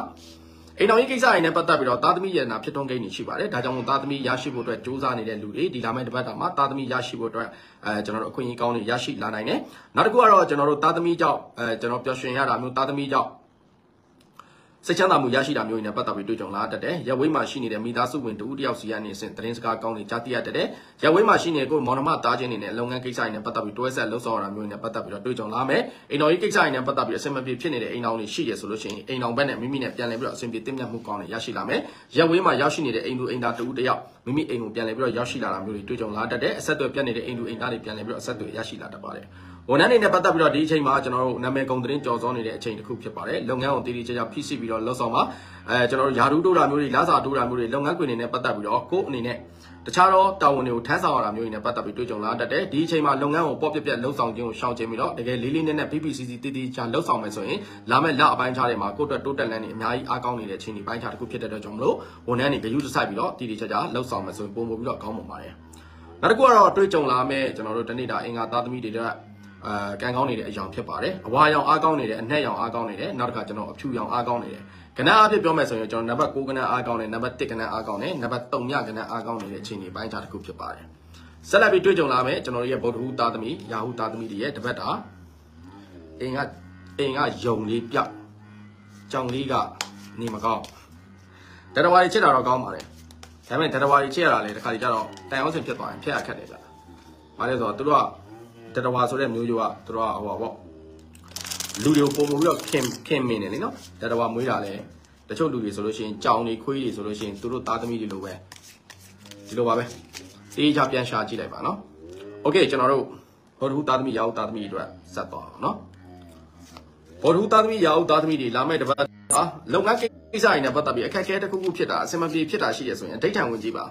အိမ်တော်ကြီးကိစ္စတွေနဲ့ပတ်သက်ပြီးတော့သားသမီးရနာဖြစ်ထွန်းကိန်းတွေရှိပါတယ်။ဒါကြောင့်မို့သားသမီးရရှိဖို့အတွက်စူးစမ်းနေတဲ့လူတွေဒီလာမယ့်တစ်ပတ်တာမှာသားသမီးရရှိဖို့အတွက်အဲကျွန်တော်တို့အခွင့်အရေးကောင်းတွေရရှိလာနိုင်တယ်။နောက်တစ်ခုကတော့ကျွန်တော်တို့သားသမီးကြောင့်အဲကျွန်တော်ပျော်ရွှင်ရတာမျိုးသားသမီးကြောင့် စိတ်ချမ်းသာမှုရရှိတာမျိုးတွေနဲ့ပတ်သက်ပြီးတွေ့ကြုံလာတတ်တယ်။ရဝိမှာရှိနေတဲ့မိသားစုဝင်တူတယောက်စီကနေစဉ်သတင်းစကားကောင်းတွေကြားသိရတတ်တယ်။ရဝိမှာရှိနေတဲ့ကိုမောင်နှမသားချင်းတွေနဲ့လုပ်ငန်းကိစ္စတွေနဲ့ပတ်သက်ပြီးတွဲဆက်လှုပ်ဆောင်ရတာမျိုးတွေနဲ့ပတ်သက်ပြီးတော့တွေ့ကြုံလာမယ်။အိမ်တော်ကြီးကိစ္စတွေနဲ့ပတ်သက်ပြီးအဆင်မပြေဖြစ်နေတဲ့အိမ်တော်တွေရှိရဆိုလို့ရှိရင်အိမ်တော်ဘက်နဲ့မိမိနဲ့ပြန်လည်ပြီးတော့အဆင်ပြေတင်မြတ်မှုကောင်းတွေရရှိလာမယ်။ရဝိမှာရောက်ရှိနေတဲ့အိမ်သူအိမ်သားတူတယောက်မိမိအိမ်ကိုပြန်လည်ပြီးတော့ရောက်ရှိလာတာမျိုးတွေတွေ့ကြုံလာတတ်တယ်။အဆက်အသွယ်ပြတ်နေတဲ့အိမ်သူအိမ်သားတွေပြန်လည်ပြီးတော့အဆက်အသွယ်ရရှိလာတတ်ပါတယ်။ ဝန်ထမ်းတွေနဲ့ပတ်သက်ပြီးတော့ဒီအချိန်မှာကျွန်တော်တို့နာမည်ကုန်သတင်းကြော်စောနေတဲ့အချိန်တစ်ခုဖြစ်ပါတယ်လုပ်ငန်းကိုတည်တည်ကြကြဖိစီပြီးတော့လှုပ်ဆောင်ပါအဲကျွန်တော်တို့ယာဒူးတိုးတာမျိုးတွေလာစာတိုးတာမျိုးတွေလုပ်ငန်းခွင်တွေနဲ့ပတ်သက်ပြီးတော့ကိုယ့်အနေနဲ့တခြားသောတာဝန်တွေကိုထမ်းဆောင်ရတာမျိုးတွေနဲ့ပတ်သက်ပြီးတွေ့ကြုံလာတတ်တယ်ဒီအချိန်မှာလုပ်ငန်းကိုပေါ့ပြက်ပြက်လှုပ်ဆောင်ခြင်းကိုရှောင်ကျဉ်ပြီးတော့တကယ်လေးလေးနက်နက် PPCC တည်တည်ချာလှုပ်ဆောင်မယ်ဆိုရင်လာမယ့်လအပိုင်းခြားတွေမှာကိုယ့်အတွက်တိုးတက်လန်းနေအများကြီးအားကောင်းနေတဲ့ချိန်ဒီပိုင်းခြားတစ်ခုဖြစ်တဲ့အတွက်ကြောင့်မလို့ဝန်ထမ်းတွေဂရုတစိုက်ပြီးတော့တည်တည်ချာချာလှုပ်ဆောင်မယ်ဆိုရင်ပုံပုံပြီးတော့ကောင်းမှာပါတယ်နောက်တစ်ခုကတော့တွေ့ကြုံလာမယ့်ကျွန်တော်တို့တနေ့တာအင်္ဂါသားသမီးတွေတဲ့ အာကံကောင်းနေတဲ့အယောင်ဖြစ်ပါတယ်အဝါရောင်အားကောင်းနေတယ်အနှက်ရောင်အားကောင်းနေတယ်နောက်တစ်ခါကျွန်တော်အဖြူရောင်အားကောင်းနေတယ်ကဏ္ဍအဖြစ်ပြောမယ်ဆိုရင်ကျွန်တော်နံပါတ်6ကဏ္ဍအားကောင်းတယ်နံပါတ်1ကဏ္ဍအားကောင်းတယ်နံပါတ်3ညကဏ္ဍအားကောင်းနေတဲ့အချိန်ကြီးပိုင်းခြားတစ်ခုဖြစ်ပါတယ်ဆက်လက်ပြီးတွေ့ကြုံလာမယ်ကျွန်တော်တို့ရဲ့ဗုဒ္ဓဟူသားသမီးယာဟုသားသမီးတွေရဲ့တပတ်တာအင်ကအိမ်ကယုံလေးပြောက်ကြောင်လေးကနေမကောင်းတရဝါရီချစ်တာတော့ကောင်းပါတယ်ဒါပေမဲ့တရဝါရီချစ်ရတာလေတခါကြီးကျတော့တန်အောင်စင်ဖြစ်သွားရင်ဖျက်ရခက်တယ်ဗျ။ဘာလဲဆိုတော့သူတို့က တရဝါဆိုတဲ့မျိုးရိုးကသူတို့ကဟိုပါပေါ့လူတွေကိုပုံပုံပြီးတော့ခင်ခင်မင်းနေလေနော်တရဝါမွေးတာလေတချို့လူတွေဆိုလို့ရှိရင်ကြောင်တွေခွေးတွေဆိုလို့ရှိရင်သူတို့သားသမီးတွေလိုပဲဒီလိုပါပဲတေးချပြန်ရှာကြည့်လိုက်ပါနော်โอเคကျွန်တော်တို့ဟိုတူသားသမီးရောက်သားသမီးအတွက်ဆက်သွားအောင်နော် ဘော်ဒူသားသမီးရာဟုသားသမီးတွေလာမဲ့တစ်ပတ်ဟာလုပ်ငန်းကိစ္စတွေနဲ့ပတ်သက်ပြီးအခက်အခဲတစ်ခုခုဖြစ်တာအဆင်မပြေဖြစ်တာရှိရဆိုရင်အဋိဌံဝင်ကြည့်ပါ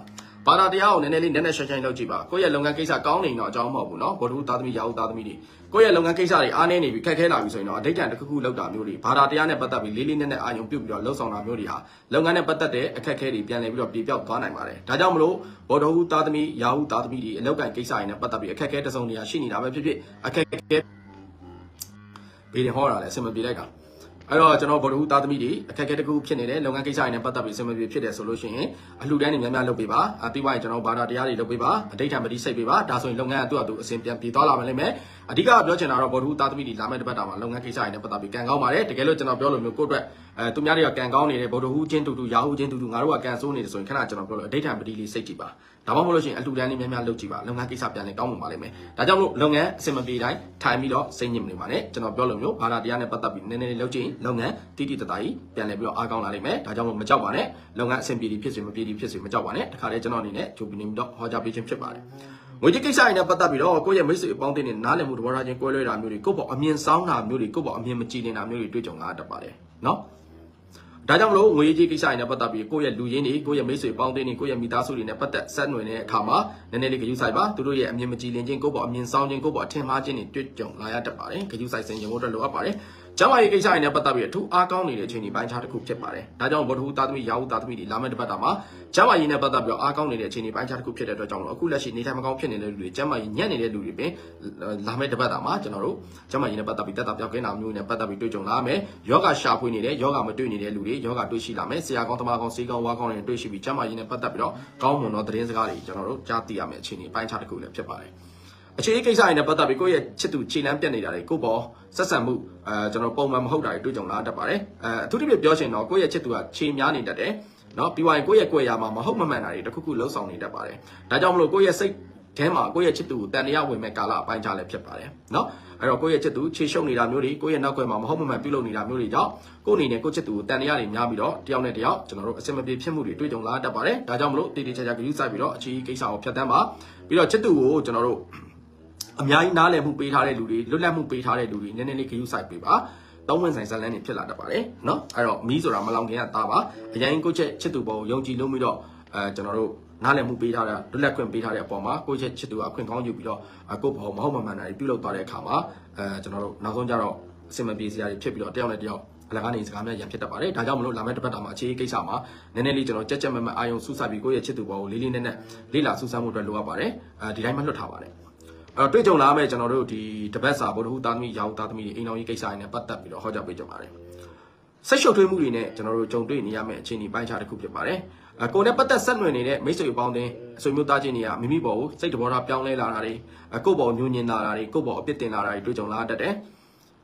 ဘာသာတရားကိုနည်းနည်းလေးနည်းနည်းရှင်းရှင်းလုပ်ကြည့်ပါကိုယ့်ရဲ့လုပ်ငန်းကိစ္စကောင်းနေတော့အကြောင်းမဟုတ်ဘူးเนาะဘော်ဒူသားသမီးရာဟုသားသမီးတွေကိုယ့်ရဲ့လုပ်ငန်းကိစ္စတွေအားနည်းနေပြီခက်ခဲလာပြီဆိုရင်တော့အဋိဌံတစ်ခုခုလုပ်တာမျိုးတွေဘာသာတရားနဲ့ပတ်သက်ပြီးလေးလေးနက်နက်အာရုံပြုတ်ပြီးတော့လှုပ်ဆောင်တာမျိုးတွေဟာလုပ်ငန်းနဲ့ပတ်သက်တဲ့အခက်အခဲတွေပြန်လည်ပြီးတော့ပြေပြောက်သွားနိုင်ပါတယ်ဒါကြောင့်မလို့ဘော်ဒူသားသမီးရာဟုသားသမီးတွေအလောက်ကန်ကိစ္စတွေနဲ့ပတ်သက်ပြီးအခက်အခဲတစ်စုံတစ်ရာရှိနေတာပဲဖြစ်ဖြစ်အခက်အခဲဘေးတွေဟောတာလည်းအဆင်မပြေလိုက်တာ အဲ့တော့ကျွန်တော်ဗော်ဒူသားသမီးတွေအခက်အခဲတစ်ခုဖြစ်နေတယ်လုပ်ငန်းကိစ္စတွေနဲ့ပတ်သက်ပြီးအဆင်မပြေဖြစ်တယ်ဆိုလို့ရှိရင်အလှူဒန်းတွေများများလုပ်ပေးပါအပြီးသွားရင်ကျွန်တော်ဘာသာတရားတွေလုပ်ပေးပါအဋိဌံပတိစိတ်ပေးပါဒါဆိုရင်လုပ်ငန်းကသူ့အတူအဆင်ပြန်ပြေသွားလာမယ်လိမ့်မယ်အဓိကပြောချင်တာတော့ဗော်ဒူသားသမီးတွေလာမယ့်တစ်ပတ်တာမှာလုပ်ငန်းကိစ္စတွေနဲ့ပတ်သက်ပြီးကံကောင်းပါတယ်တကယ်လို့ကျွန်တော်ပြောလို့မျိုးကိုယ့်အတွက်အဲသူများတွေကကံကောင်းနေတယ်ဗော်ဒူချင်းတူတူရာဟုချင်းတူတူငါတို့ကကံဆိုးနေတယ်ဆိုရင်ခဏကျွန်တော်ပြောလို့အဋိဌံပတိလေးစိတ်ကြည့်ပါ ဒါမှမဟုတ်လို့ရှိရင်အလှူဒန်းလေးများများလုပ်ကြည့်ပါလုပ်ငန်းကိစ္စပြန်လည်ကောင်းမှပါလိမ့်မယ်ဒါကြောင့်မလို့လုပ်ငန်းအဆင်မပြေတိုင်းထိုင်ပြီးတော့စိတ်ညစ်မနေပါနဲ့ကျွန်တော်ပြောလို့မျိုးဘာသာတရားနဲ့ပတ်သက်ပြီးနည်းနည်းလေးလုပ်ကြည့်ရင်လုပ်ငန်းတိတိတသားကြီးပြန်လည်ပြီးတော့အားကောင်းလာလိမ့်မယ်ဒါကြောင့်မို့မကြောက်ပါနဲ့လုပ်ငန်းအဆင်ပြေသည်ဖြစ်စေမပြေသည်ဖြစ်စေမကြောက်ပါနဲ့တခါတည်းကျွန်တော်အနေနဲ့ဂျိုပီနေပြီးတော့ဟောကြားပေးခြင်းဖြစ်ပါတယ်ငွေကြေးကိစ္စတွေနဲ့ပတ်သက်ပြီးတော့ကိုယ့်ရဲ့မိတ်ဆွေအပေါင်းအသင်းတွေနားလည်မှုတဘောထားချင်းကွဲလွဲတာမျိုးတွေကိုယ့်ဘောအမြင်ဆောင်တာမျိုးတွေကိုယ့်ဘောအမြင်မကြည်နေတာမျိုးတွေတွေ့ကြုံလာတတ်ပါတယ်နော် ဒါကြောင့်မလို့ငွေကြေးကိစ္စတွေနဲ့ပတ်သက်ပြီးကိုယ့်ရဲ့လူရင်းတွေကိုယ့်ရဲ့မိတ်ဆွေပေါင်းတင်တွေကိုယ့်ရဲ့မိသားစုတွေနဲ့ပတ်သက်ဆက်နွယ်နေတဲ့အခါမှာနည်းနည်းလေးဂရုစိုက်ပါသူတို့ရဲ့အမြင်မကြည်လင်ခြင်းကိုယ့်ဘောအမြင်ဆောင်ခြင်းကိုယ့်ဘောအထင်မှားခြင်းတွေတွေ့ကြုံလာရတတ်ပါတယ်ဂရုစိုက်စင်ခြင်းကိုတော့လိုအပ်ပါတယ် ကျမရဲ့ကိစ္စတွေနဲ့ပတ်သက်ပြီးအထူးအားကောင်းနေတဲ့အခြေအနေပိုင်းခြားတစ်ခုဖြစ်ပါတယ်။ဒါကြောင့်ဗုဒ္ဓဟူသားသမီးရာဟုသားသမီးတွေလာမယ့်တစ်ပတ်တာမှာကျမရဲ့နဲ့ပတ်သက်ပြီးအားကောင်းနေတဲ့အခြေအနေပိုင်းခြားတစ်ခုဖြစ်တဲ့အတွက်ကြောင့်အခုလက်ရှိနေထိုင်မကောင်းဖြစ်နေတဲ့လူတွေကျမရဲ့ညံ့နေတဲ့လူတွေပင်လာမယ့်တစ်ပတ်တာမှာကျွန်တော်တို့ကျမရဲ့နဲ့ပတ်သက်ပြီးတက်တာပြောက်ကင်းတာမျိုးနဲ့ပတ်သက်ပြီးတွေ့ကြုံလာမယ်။ယောဂရှာဖွေနေတဲ့ယောဂမတွေ့နေတဲ့လူတွေယောဂတွေ့ရှိလာမယ်။ဆရာကောင်းတမကောင်းစေကောင်းဝါကောင်းတွေတွေ့ရှိပြီးကျမရဲ့နဲ့ပတ်သက်ပြီးတော့ကောင်းမွန်သောသတင်းစကားတွေကျွန်တော်တို့ကြားသိရမယ့်အခြေအနေပိုင်းခြားတစ်ခုလည်းဖြစ်ပါတယ်။ အခြေအကိစ္စတွေနဲ့ပတ်သက်ပြီးကိုယ့်ရဲ့ချစ်သူခြေလမ်းပြတ်နေတာတွေကိုယ့်ပေါ်ဆက်ဆံမှုအဲကျွန်တော်ပုံမှန်မဟုတ်တာတွေတွေ့ကြုံလာတတ်ပါတယ်အဲအထူးသဖြင့်ပြောချင်တော့ကိုယ့်ရဲ့ချစ်သူကခြေများနေတတ်တယ်နော်ပြီးသွားရင်ကိုယ့်ရဲ့ကိုယ်ရာမှာမဟုတ်မမှန်တာတွေတစ်ခုခုလှုပ်ဆောင်နေတတ်ပါတယ်ဒါကြောင့်မလို့ကိုယ့်ရဲ့စိတ်ထဲမှာကိုယ့်ရဲ့ချစ်သူကိုတန်တရားဝင်မဲ့ကာလအပိုင်းခြားလည်းဖြစ်ပါတယ်နော်အဲ့တော့ကိုယ့်ရဲ့ချစ်သူခြေရှုပ်နေတာမျိုးတွေကိုယ့်ရဲ့နောက်ကွယ်မှာမဟုတ်မမှန်ပြုလုပ်နေတာမျိုးတွေကြောင့်ကိုယ့်အနေနဲ့ကိုယ့်ချစ်သူကိုတန်တရားတွေများပြီးတော့တယောက်နဲ့တယောက်ကျွန်တော်တို့အစင်မပြေဖြစ်မှုတွေတွေ့ကြုံလာတတ်ပါတယ်ဒါကြောင့်မလို့တည်တည်ချာချာကြည့်စိုက်ပြီးတော့အခြေကိစ္စကိုဖြတ်တန်းပါပြီးတော့ချစ်သူကိုကျွန်တော်တို့ အများကြီးနားလည်မှုပေးထားတဲ့လူတွေလွတ်လပ်မှုပေးထားတဲ့လူတွေနည်းနည်းလေးခရူးဆိုင်ပေးပါတောင်းဝင်ဆိုင်ဇလန်းတွေဖြစ်လာတတ်ပါတယ်เนาะအဲ့တော့မီးဆိုတာမလောင်ခင်ကသားပါအရင်ကိုချက်ချစ်သူပေါ်ကိုယုံကြည်လို့ပြီးတော့အဲကျွန်တော်တို့နားလည်မှုပေးထားတာလွတ်လပ်ခွင့်ပေးထားတဲ့အပေါ်မှာကိုချက်ချစ်သူအခွင့်ကောင်းယူပြီးတော့ကိုယ့်ဘောမဟုတ်မမှန်တာတွေပြုလုပ်သွားတဲ့အခါမှာအဲကျွန်တော်တို့နောက်ဆုံးကြတော့အစင်မပြေစရာတွေဖြစ်ပြီးတော့တယောက်နဲ့တယောက်အလကားနေစကားများရံဖြစ်တတ်ပါတယ်ဒါကြောင့်မလို့လာမယ့်တစ်ပတ်တာမှာအခြေအကိစ္စမှာနည်းနည်းလေးကျွန်တော်ကြက်ကြက်မမအာယုံစူးစိုက်ပြီးကိုယ့်ရဲ့ချစ်သူပေါ်ကိုလေးလေးနက်နက်လေးလာစူးစမ်းမှုအတွက်လိုအပ်ပါတယ်အဲဒီတိုင်းမှလွတ်ထားပါတယ် အဲ့တော့တွေ့ကြုံလာမယ့်ကျွန်တော်တို့ဒီတပတ်စာဗုဒ္ဓဟူသားသမီးရောင်သားသမီးအိမ်တော်ကြီးကိစ္စတွေနဲ့ပတ်သက်ပြီးတော့ဟောကြားပေးကြပါတယ်ဆက်ရှုပ်ထွေးမှုတွေနဲ့ကျွန်တော်တို့ကြုံတွေ့နေရမယ့်အခြေအနေပိုင်းခြားတစ်ခုဖြစ်ပါတယ်အကိုနဲ့ပတ်သက်ဆက်နွယ်နေတဲ့မိတ်ဆွေပေါင်းတဲ့အဆွေမျိုးသားချင်းတွေကမိမိပေါ်ကိုစိတ်တဘောထားပြောင်းလဲလာတာတွေအကိုပေါ်ညှို့ညင်လာတာတွေကိုယ့်ပေါ်အပြစ်တင်လာတာတွေတွေ့ကြုံလာတတ်တယ်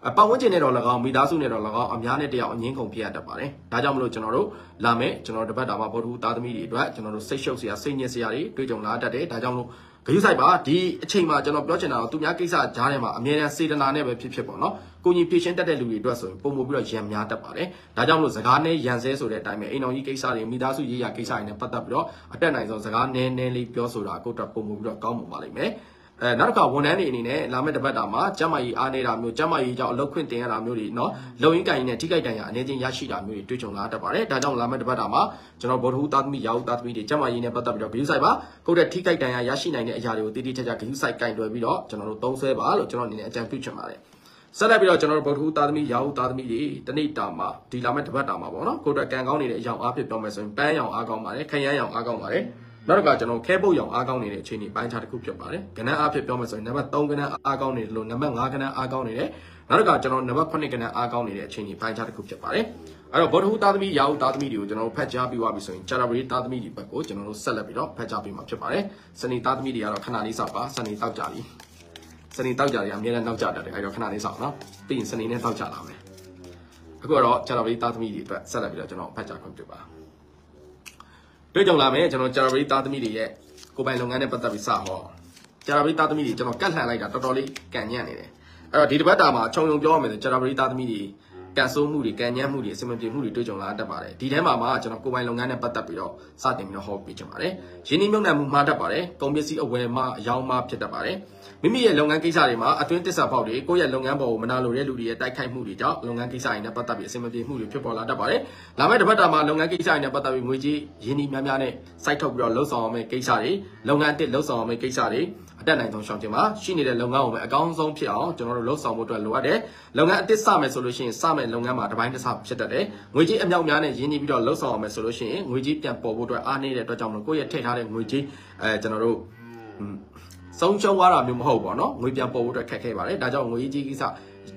အပတ်ဝန်းကျင်နဲ့တော့၎င်းမိသားစုနဲ့တော့၎င်းအများနဲ့တယောက်အငင်းခုန်ဖြစ်ရတတ်ပါတယ်။ဒါကြောင့်မလို့ကျွန်တော်တို့လာမယ့်ကျွန်တော်တို့တပတ်တာမှာဘောဓုသားသမီးတွေအတွက်ကျွန်တော်တို့စိတ်ရှုပ်စရာစိတ်ညစ်စရာတွေတွေ့ကြုံလာတတ်တယ်။ဒါကြောင့်မလို့ ဂရုစိုက်ပါဒီအချိန်မှာကျွန်တော်ပြောချင်တာတော့သူများကိစ္စကြားထဲမှာအမြဲတမ်းစေတနာနဲ့ပဲဖြစ်ဖြစ်ပေါ့နော်ကိုကြီးဖြည့်ရှင်းတတ်တဲ့လူတွေအတွက်ဆိုရင်ပုံမပြီးတော့ရံများတတ်ပါတယ်ဒါကြောင့်မလို့စကားနဲ့ရံစဲဆိုတဲ့အတိုင်းပဲအိမ်တော်ကြီးကိစ္စတွေမိသားစုရေးရာကိစ္စတွေနဲ့ပတ်သက်ပြီးတော့အတက်နိုင်ဆုံးစကားနည်းနည်းလေးပြောဆိုတာကိုတော့ပုံမပြီးတော့ကောင်းမှာပါလိမ့်မယ် အဲနောက်တစ်ခါဝန်ထမ်းတွေအနေနဲ့လာမယ့်တစ်ပတ်တာမှာကျမကြီးအားနေတာမျိုးကျမကြီးကြောင့်အလုပ်ခွင့်တင်ရတာမျိုးတွေနော်လုံရင်းကင်နဲ့ထိခိုက်တန်ရာအနေချင်းရရှိတာမျိုးတွေတွေ့ကြုံလာတတ်ပါတယ်ဒါကြောင့်လာမယ့်တစ်ပတ်တာမှာကျွန်တော်ဗောဓဟုသာသမီရာဟုသာသမီတွေကျမကြီးနဲ့ပတ်သက်ပြီးတော့ဂရုစိုက်ပါကိုယ့်တဲ့ထိခိုက်တန်ရာရရှိနိုင်တဲ့အရာတွေကိုတိတိကျကျဂရုစိုက်ကင်တွယ်ပြီးတော့ကျွန်တော်တို့သုံးဆွဲပါလို့ကျွန်တော်အနေနဲ့အကြံပြုချင်ပါတယ်ဆက်လက်ပြီးတော့ကျွန်တော်တို့ဗုဒ္ဓဟူသာသမီရာဟုသာသမီတွေတနေ့တာမှာဒီလာမယ့်တစ်ပတ်တာမှာပေါ့နော်ကိုယ့်အတွက်ကံကောင်းနေတဲ့အရာအဖြစ်ပြောမယ်ဆိုရင်ပန်းရောင်အားကောင်းပါတယ်ခရမ်းရောင်အားကောင်းပါတယ် နောက်တစ်ခါကျွန်တော်ခဲပုတ်ရောင်အားကောင်းနေတဲ့အခြေအနေပိုင်းခြားတစ်ခုဖြစ်ပါတယ်။ကဏ္ဍအားဖြင့်ပြောမယ်ဆိုရင်နံပါတ်3ကဏ္ဍအားကောင်းနေတယ်လို့နံပါတ်5ကဏ္ဍအားကောင်းနေတယ်။နောက်တစ်ခါကျွန်တော်နံပါတ်9ကဏ္ဍအားကောင်းနေတဲ့အခြေအနေပိုင်းခြားတစ်ခုဖြစ်ပါတယ်။အဲ့တော့ဘောဓဟုသားသမီးရာဟုသားသမီးတွေကိုကျွန်တော်တို့ဖတ်ကြားပြီးသွားပြီဆိုရင် Charabri သားသမီးတွေဘက်ကိုကျွန်တော်တို့ဆက်လက်ပြီးတော့ဖတ်ကြားပြီးမှာဖြစ်ပါတယ်။စနေသားသမီးတွေကတော့ခဏလေးစောက်ပါစနေတောက်ကြပြီ။စနေတောက်ကြတွေအများနဲ့နောက်ကြတတ်တယ်အဲ့တော့ခဏလေးစောက်နော်။ပြီးရင်စနေနဲ့တောက်ကြလာမယ်။အခုတော့ Charabri သားသမီးတွေအတွက်ဆက်လက်ပြီးတော့ကျွန်တော်ဖတ်ကြားခွင့်ပြုပါ။ တွေ့ကြုံလာမယ်ကျွန်တော် Charabri သားသမီးတွေရဲ့ကိုပိုင်လုပ်ငန်းနဲ့ပတ်သက်ပြီးစဟောကြာတာပရိသားသမီးတွေကျွန်တော်ကတ်လှန်လိုက်တာတော်တော်လေးကန်ညံ့နေတယ်အဲ့တော့ဒီတစ်ပတ်တာမှာခြုံုံပြောရမယ်ဆိုကြာတာပရိသားသမီးတွေကန်ဆိုးမှုတွေကန်ညမ်းမှုတွေအစမပြေမှုတွေတွေ့ကြုံလာတတ်ပါတယ်ဒီထဲမှာမှကျွန်တော်ကိုယ်ပိုင်လုပ်ငန်းနဲ့ပတ်သက်ပြီးတော့စတင်ပြီးတော့ဟောပြချင်ပါတယ်ရင်းနှီးမြှုပ်နှံမှုမှားတတ်ပါတယ်ကုန်ပစ္စည်းအဝယ်မှအယောင်းမှဖြစ်တတ်ပါတယ် မိမိရဲ့လုပ်ငန်းကိစ္စတွေမှာအတွင်းတစ္ဆာပေါက်တွေကိုယ့်ရဲ့လုပ်ငန်းပေါ်ကိုမနာလိုတဲ့လူတွေရဲ့တိုက်ခိုက်မှုတွေကြောင့်လုပ်ငန်းကိစ္စတွေနဲ့ပတ်သက်ပြီးအစမပြေမှုတွေဖြစ်ပေါ်လာတတ်ပါတယ်လာမယ့်တစ်ပတ်တာမှာလုပ်ငန်းကိစ္စတွေနဲ့ပတ်သက်ပြီးငွေကြေးရင်းနှီးများများနဲ့စိုက်ထုတ်ပြီးတော့လှုပ်ဆောင်အောင်မယ့်ကိစ္စတွေလုပ်ငန်းတစ်လှုပ်ဆောင်အောင်မယ့်ကိစ္စတွေအတက်နိုင်ဆုံးရှောင်ကျင်ပါရှိနေတဲ့လုပ်ငန်းကိုပဲအကောင်းဆုံးဖြစ်အောင်ကျွန်တော်တို့လှုပ်ဆောင်ဖို့အတွက်လိုအပ်တယ်လုပ်ငန်းအသစ်စမယ်ဆိုလို့ရှိရင်စမယ်လုပ်ငန်းမှာတစ်ပိုင်းတစ်စဖြစ်တတ်တယ်ငွေကြေးအမြောက်များနဲ့ရင်းနှီးပြီးတော့လှုပ်ဆောင်အောင်မယ်ဆိုလို့ရှိရင်ငွေကြေးပြန်ပေါ်ဖို့အတွက်အားနည်းတဲ့အတွက်ကြောင့်မလို့ကိုယ့်ရဲ့ထည့်ထားတဲ့ငွေကြေးအဲကျွန်တော်တို့ ဆုံးရှုံးသွားတာမျိုးမဟုတ်ပါတော့ငွေပြန်ပေါ်ဖို့အတွက်ခက်ခဲပါတယ်ဒါကြောင့်ငွေကြီးကိစ္စ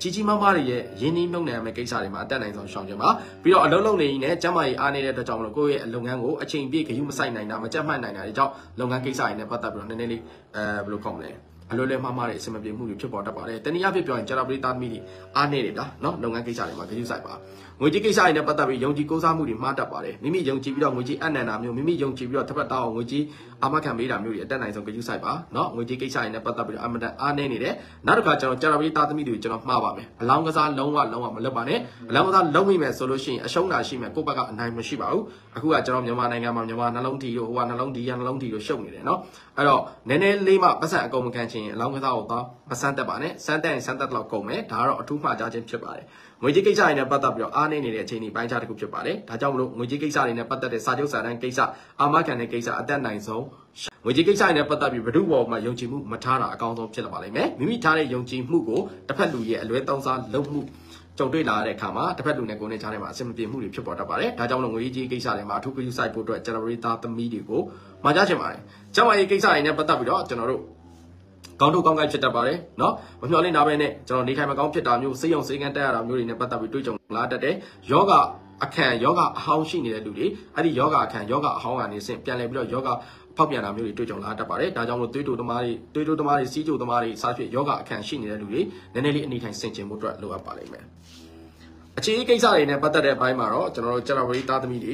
ကြီးကြီးမားမားတွေရဲ့ရင်းနှီးမြှုပ်နှံမယ့်ကိစ္စတွေမှာအတက်နိုင်ဆုံးရှောင်ကြပါပြီးတော့အလုံးလုံးနေရင်လည်းကျမကြီးအားနေတဲ့အတွက်ကြောင့်မလို့ကိုယ့်ရဲ့လုပ်ငန်းကိုအချိန်ပြည့်ဂရုမစိုက်နိုင်တာမကြက်မှတ်နိုင်တာတွေကြောင့်လုပ်ငန်းကိစ္စတွေနဲ့ပတ်သက်ပြီးတော့နည်းနည်းလေးအဲဘယ်လိုခေါ်မလဲအလွယ်လွယ်မှားမှားတဲ့အဆင်မပြေမှုတွေဖြစ်ပေါ်တတ်ပါတယ်။တနည်းအားဖြင့်ပြောရင်ကျတာပရိသတ်သမီးတွေအားနေတယ်ဗျာနော်လုပ်ငန်းကိစ္စတွေမှာဂရုစိုက်ပါငွေကြေးကိစ္စတွေနဲ့ပတ်သက်ပြီးယုံကြည်ကိုးစားမှုတွေမှားတတ်ပါတယ်။မိမိယုံကြည်ပြီးတော့ငွေကြေးအနန္တာမျိုးမိမိယုံကြည်ပြီးတော့တစ်ဖက်သားအောင်ငွေကြေး အာမခံပေးတာမျိုးတွေအတက်နိုင်ဆုံးဂရုစိုက်ပါနော်ငွေကြေးကိစ္စတွေနဲ့ပတ်သက်ပြီးတော့အမတန်အားနေနေတယ်။နောက်တစ်ခါကျွန်တော်ကျတာပရိသတ်သမီးတွေကျွန်တော်မှားပါမယ်။အလောင်းကစားလုံးဝလုံးဝမလုပ်ပါနဲ့။အလောင်းကစားလုံးမိမယ်ဆိုလို့ရှိရင်အရှုံးတာရှိမယ်ကိုယ့်ဘက်ကအနိုင်မရှိပါဘူး။အခုကကျွန်တော်မြန်မာနိုင်ငံမှာမြန်မာနှလုံးထီတို့ဟိုကနှလုံးထီရနှလုံးထီတို့ရှုပ်နေတယ်နော်။အဲ့တော့နည်းနည်းလေးမှပတ်စံအကုန်မခံချင်ရင်အလောင်းကစားကိုတော့မဆန်းတက်ပါနဲ့စမ်းတက်ရင်စမ်းတက်တော့ကုန်မယ်ဒါကတော့အထူးမှားကြခြင်းဖြစ်ပါတယ်ငွေကြေးကိစ္စတွေနဲ့ပတ်သက်ပြီးတော့အားနေနေတဲ့အချိန်ကြီးပိုင်းခြားတစ်ခုဖြစ်ပါတယ်ဒါကြောင့်မလို့ငွေကြေးကိစ္စတွေနဲ့ပတ်သက်တဲ့စာချုပ်စာတမ်းကိစ္စအာမခံတဲ့ကိစ္စအသက်နိုင်ဆုံးငွေကြေးကိစ္စတွေနဲ့ပတ်သက်ပြီးဘဒုဘောမှာယုံကြည်မှုမထားတာအကောင်းဆုံးဖြစ်လာပါလိမ့်မယ်မိမိထားတဲ့ယုံကြည်မှုကိုတစ်ဖက်လူရဲ့အလွဲသုံးစားလုပ်မှုကြုံတွေ့လာတဲ့အခါမှာတစ်ဖက်လူနဲ့ကိုယ်နဲ့ကြားထဲမှာအဆင်မပြေမှုတွေဖြစ်ပေါ်တတ်ပါတယ်။ဒါကြောင့်မလို့ငွေကြေးကိစ္စတွေမှာအထူးဂရုစိုက်ဖို့အတွက် generator သမီးတွေကိုမှာကြားချင်ပါတယ်။ကျမရဲ့ကိစ္စတွေနဲ့ပတ်သက်ပြီးတော့ကျွန်တော်တို့ကောင်းထုတ်ကောင်းကိုက်ဖြစ်တတ်ပါတယ်เนาะမမျှော်လင့်တာပဲနဲ့ကျွန်တော်နေထိုင်မကောင်းဖြစ်တာမျိုးစိတ်ယုံစိတ်ကန်းတက်ရတာမျိုးတွေနဲ့ပတ်သက်ပြီးတွေးကြုံလာတတ်တယ်ယောဂအခန့်ယောဂအဟောင်းရှိနေတဲ့လူတွေအဲ့ဒီယောဂအခန့်ယောဂအဟောင်းကနေစင်ပြန်လဲပြီးတော့ယောဂ ဖောက်ပြန်တာမျိုးတွေတွေ့ကြုံလာတတ်ပါတယ်ဒါကြောင့်မလို့သွေးတိုသမားတွေသွေးတိုသမားတွေစီးကြိုသမားတွေစားဖြစ်ယောဂအခန့်ရှိနေတဲ့လူတွေနည်းနည်းလေးအနေထိုင်ဆင်ခြင်မှုအတွက်လိုအပ်ပါလိမ့်မယ်အခြေအကိစ္စတွေနဲ့ပတ်သက်တဲ့အပိုင်းမှာတော့ကျွန်တော်တို့ကျရဝရီသားသမီးတွေ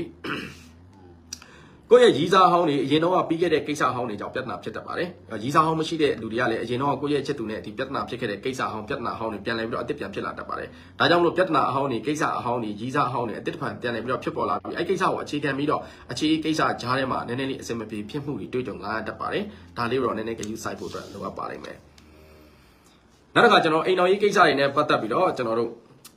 ကိုယ့်ရဲ့ရီးစားဟောင်းတွေအရင်တော့ပြီးခဲ့တဲ့ကိစ္စဟောင်းတွေကြောင့်ပြဿနာဖြစ်တတ်ပါတယ်။ရီးစားဟောင်းမရှိတဲ့လူတွေကလည်းအရင်တော့ကိုယ့်ရဲ့ချစ်သူနဲ့ဒီပြဿနာဖြစ်ခဲ့တဲ့ကိစ္စဟောင်းပြဿနာဟောင်းတွေပြန်လည်ပြီးတော့အစ်စ်ပြန်ဖြစ်လာတတ်ပါတယ်။ဒါကြောင့်မလို့ပြဿနာအဟောင်းတွေကိစ္စအဟောင်းတွေရီးစားအဟောင်းတွေအစ်စ်တစ်ဖန်ပြန်လည်ပြီးတော့ဖြစ်ပေါ်လာပြီးအဲ့ကိစ္စကိုအခြေခံပြီးတော့အခြေကိစ္စကြားထဲမှာနည်းနည်းလေးအဆင်မပြေဖြစ်မှုတွေတွေ့ကြုံလာတတ်ပါတယ်။ဒါလေးတော့နည်းနည်းကြည့်ဆိုင်ဖို့အတွက်လိုအပ်ပါလိမ့်မယ်။နောက်တစ်ခါကျွန်တော်အိမ်တော်ရေးကိစ္စတွေနဲ့ပတ်သက်ပြီးတော့ကျွန်တော်တို့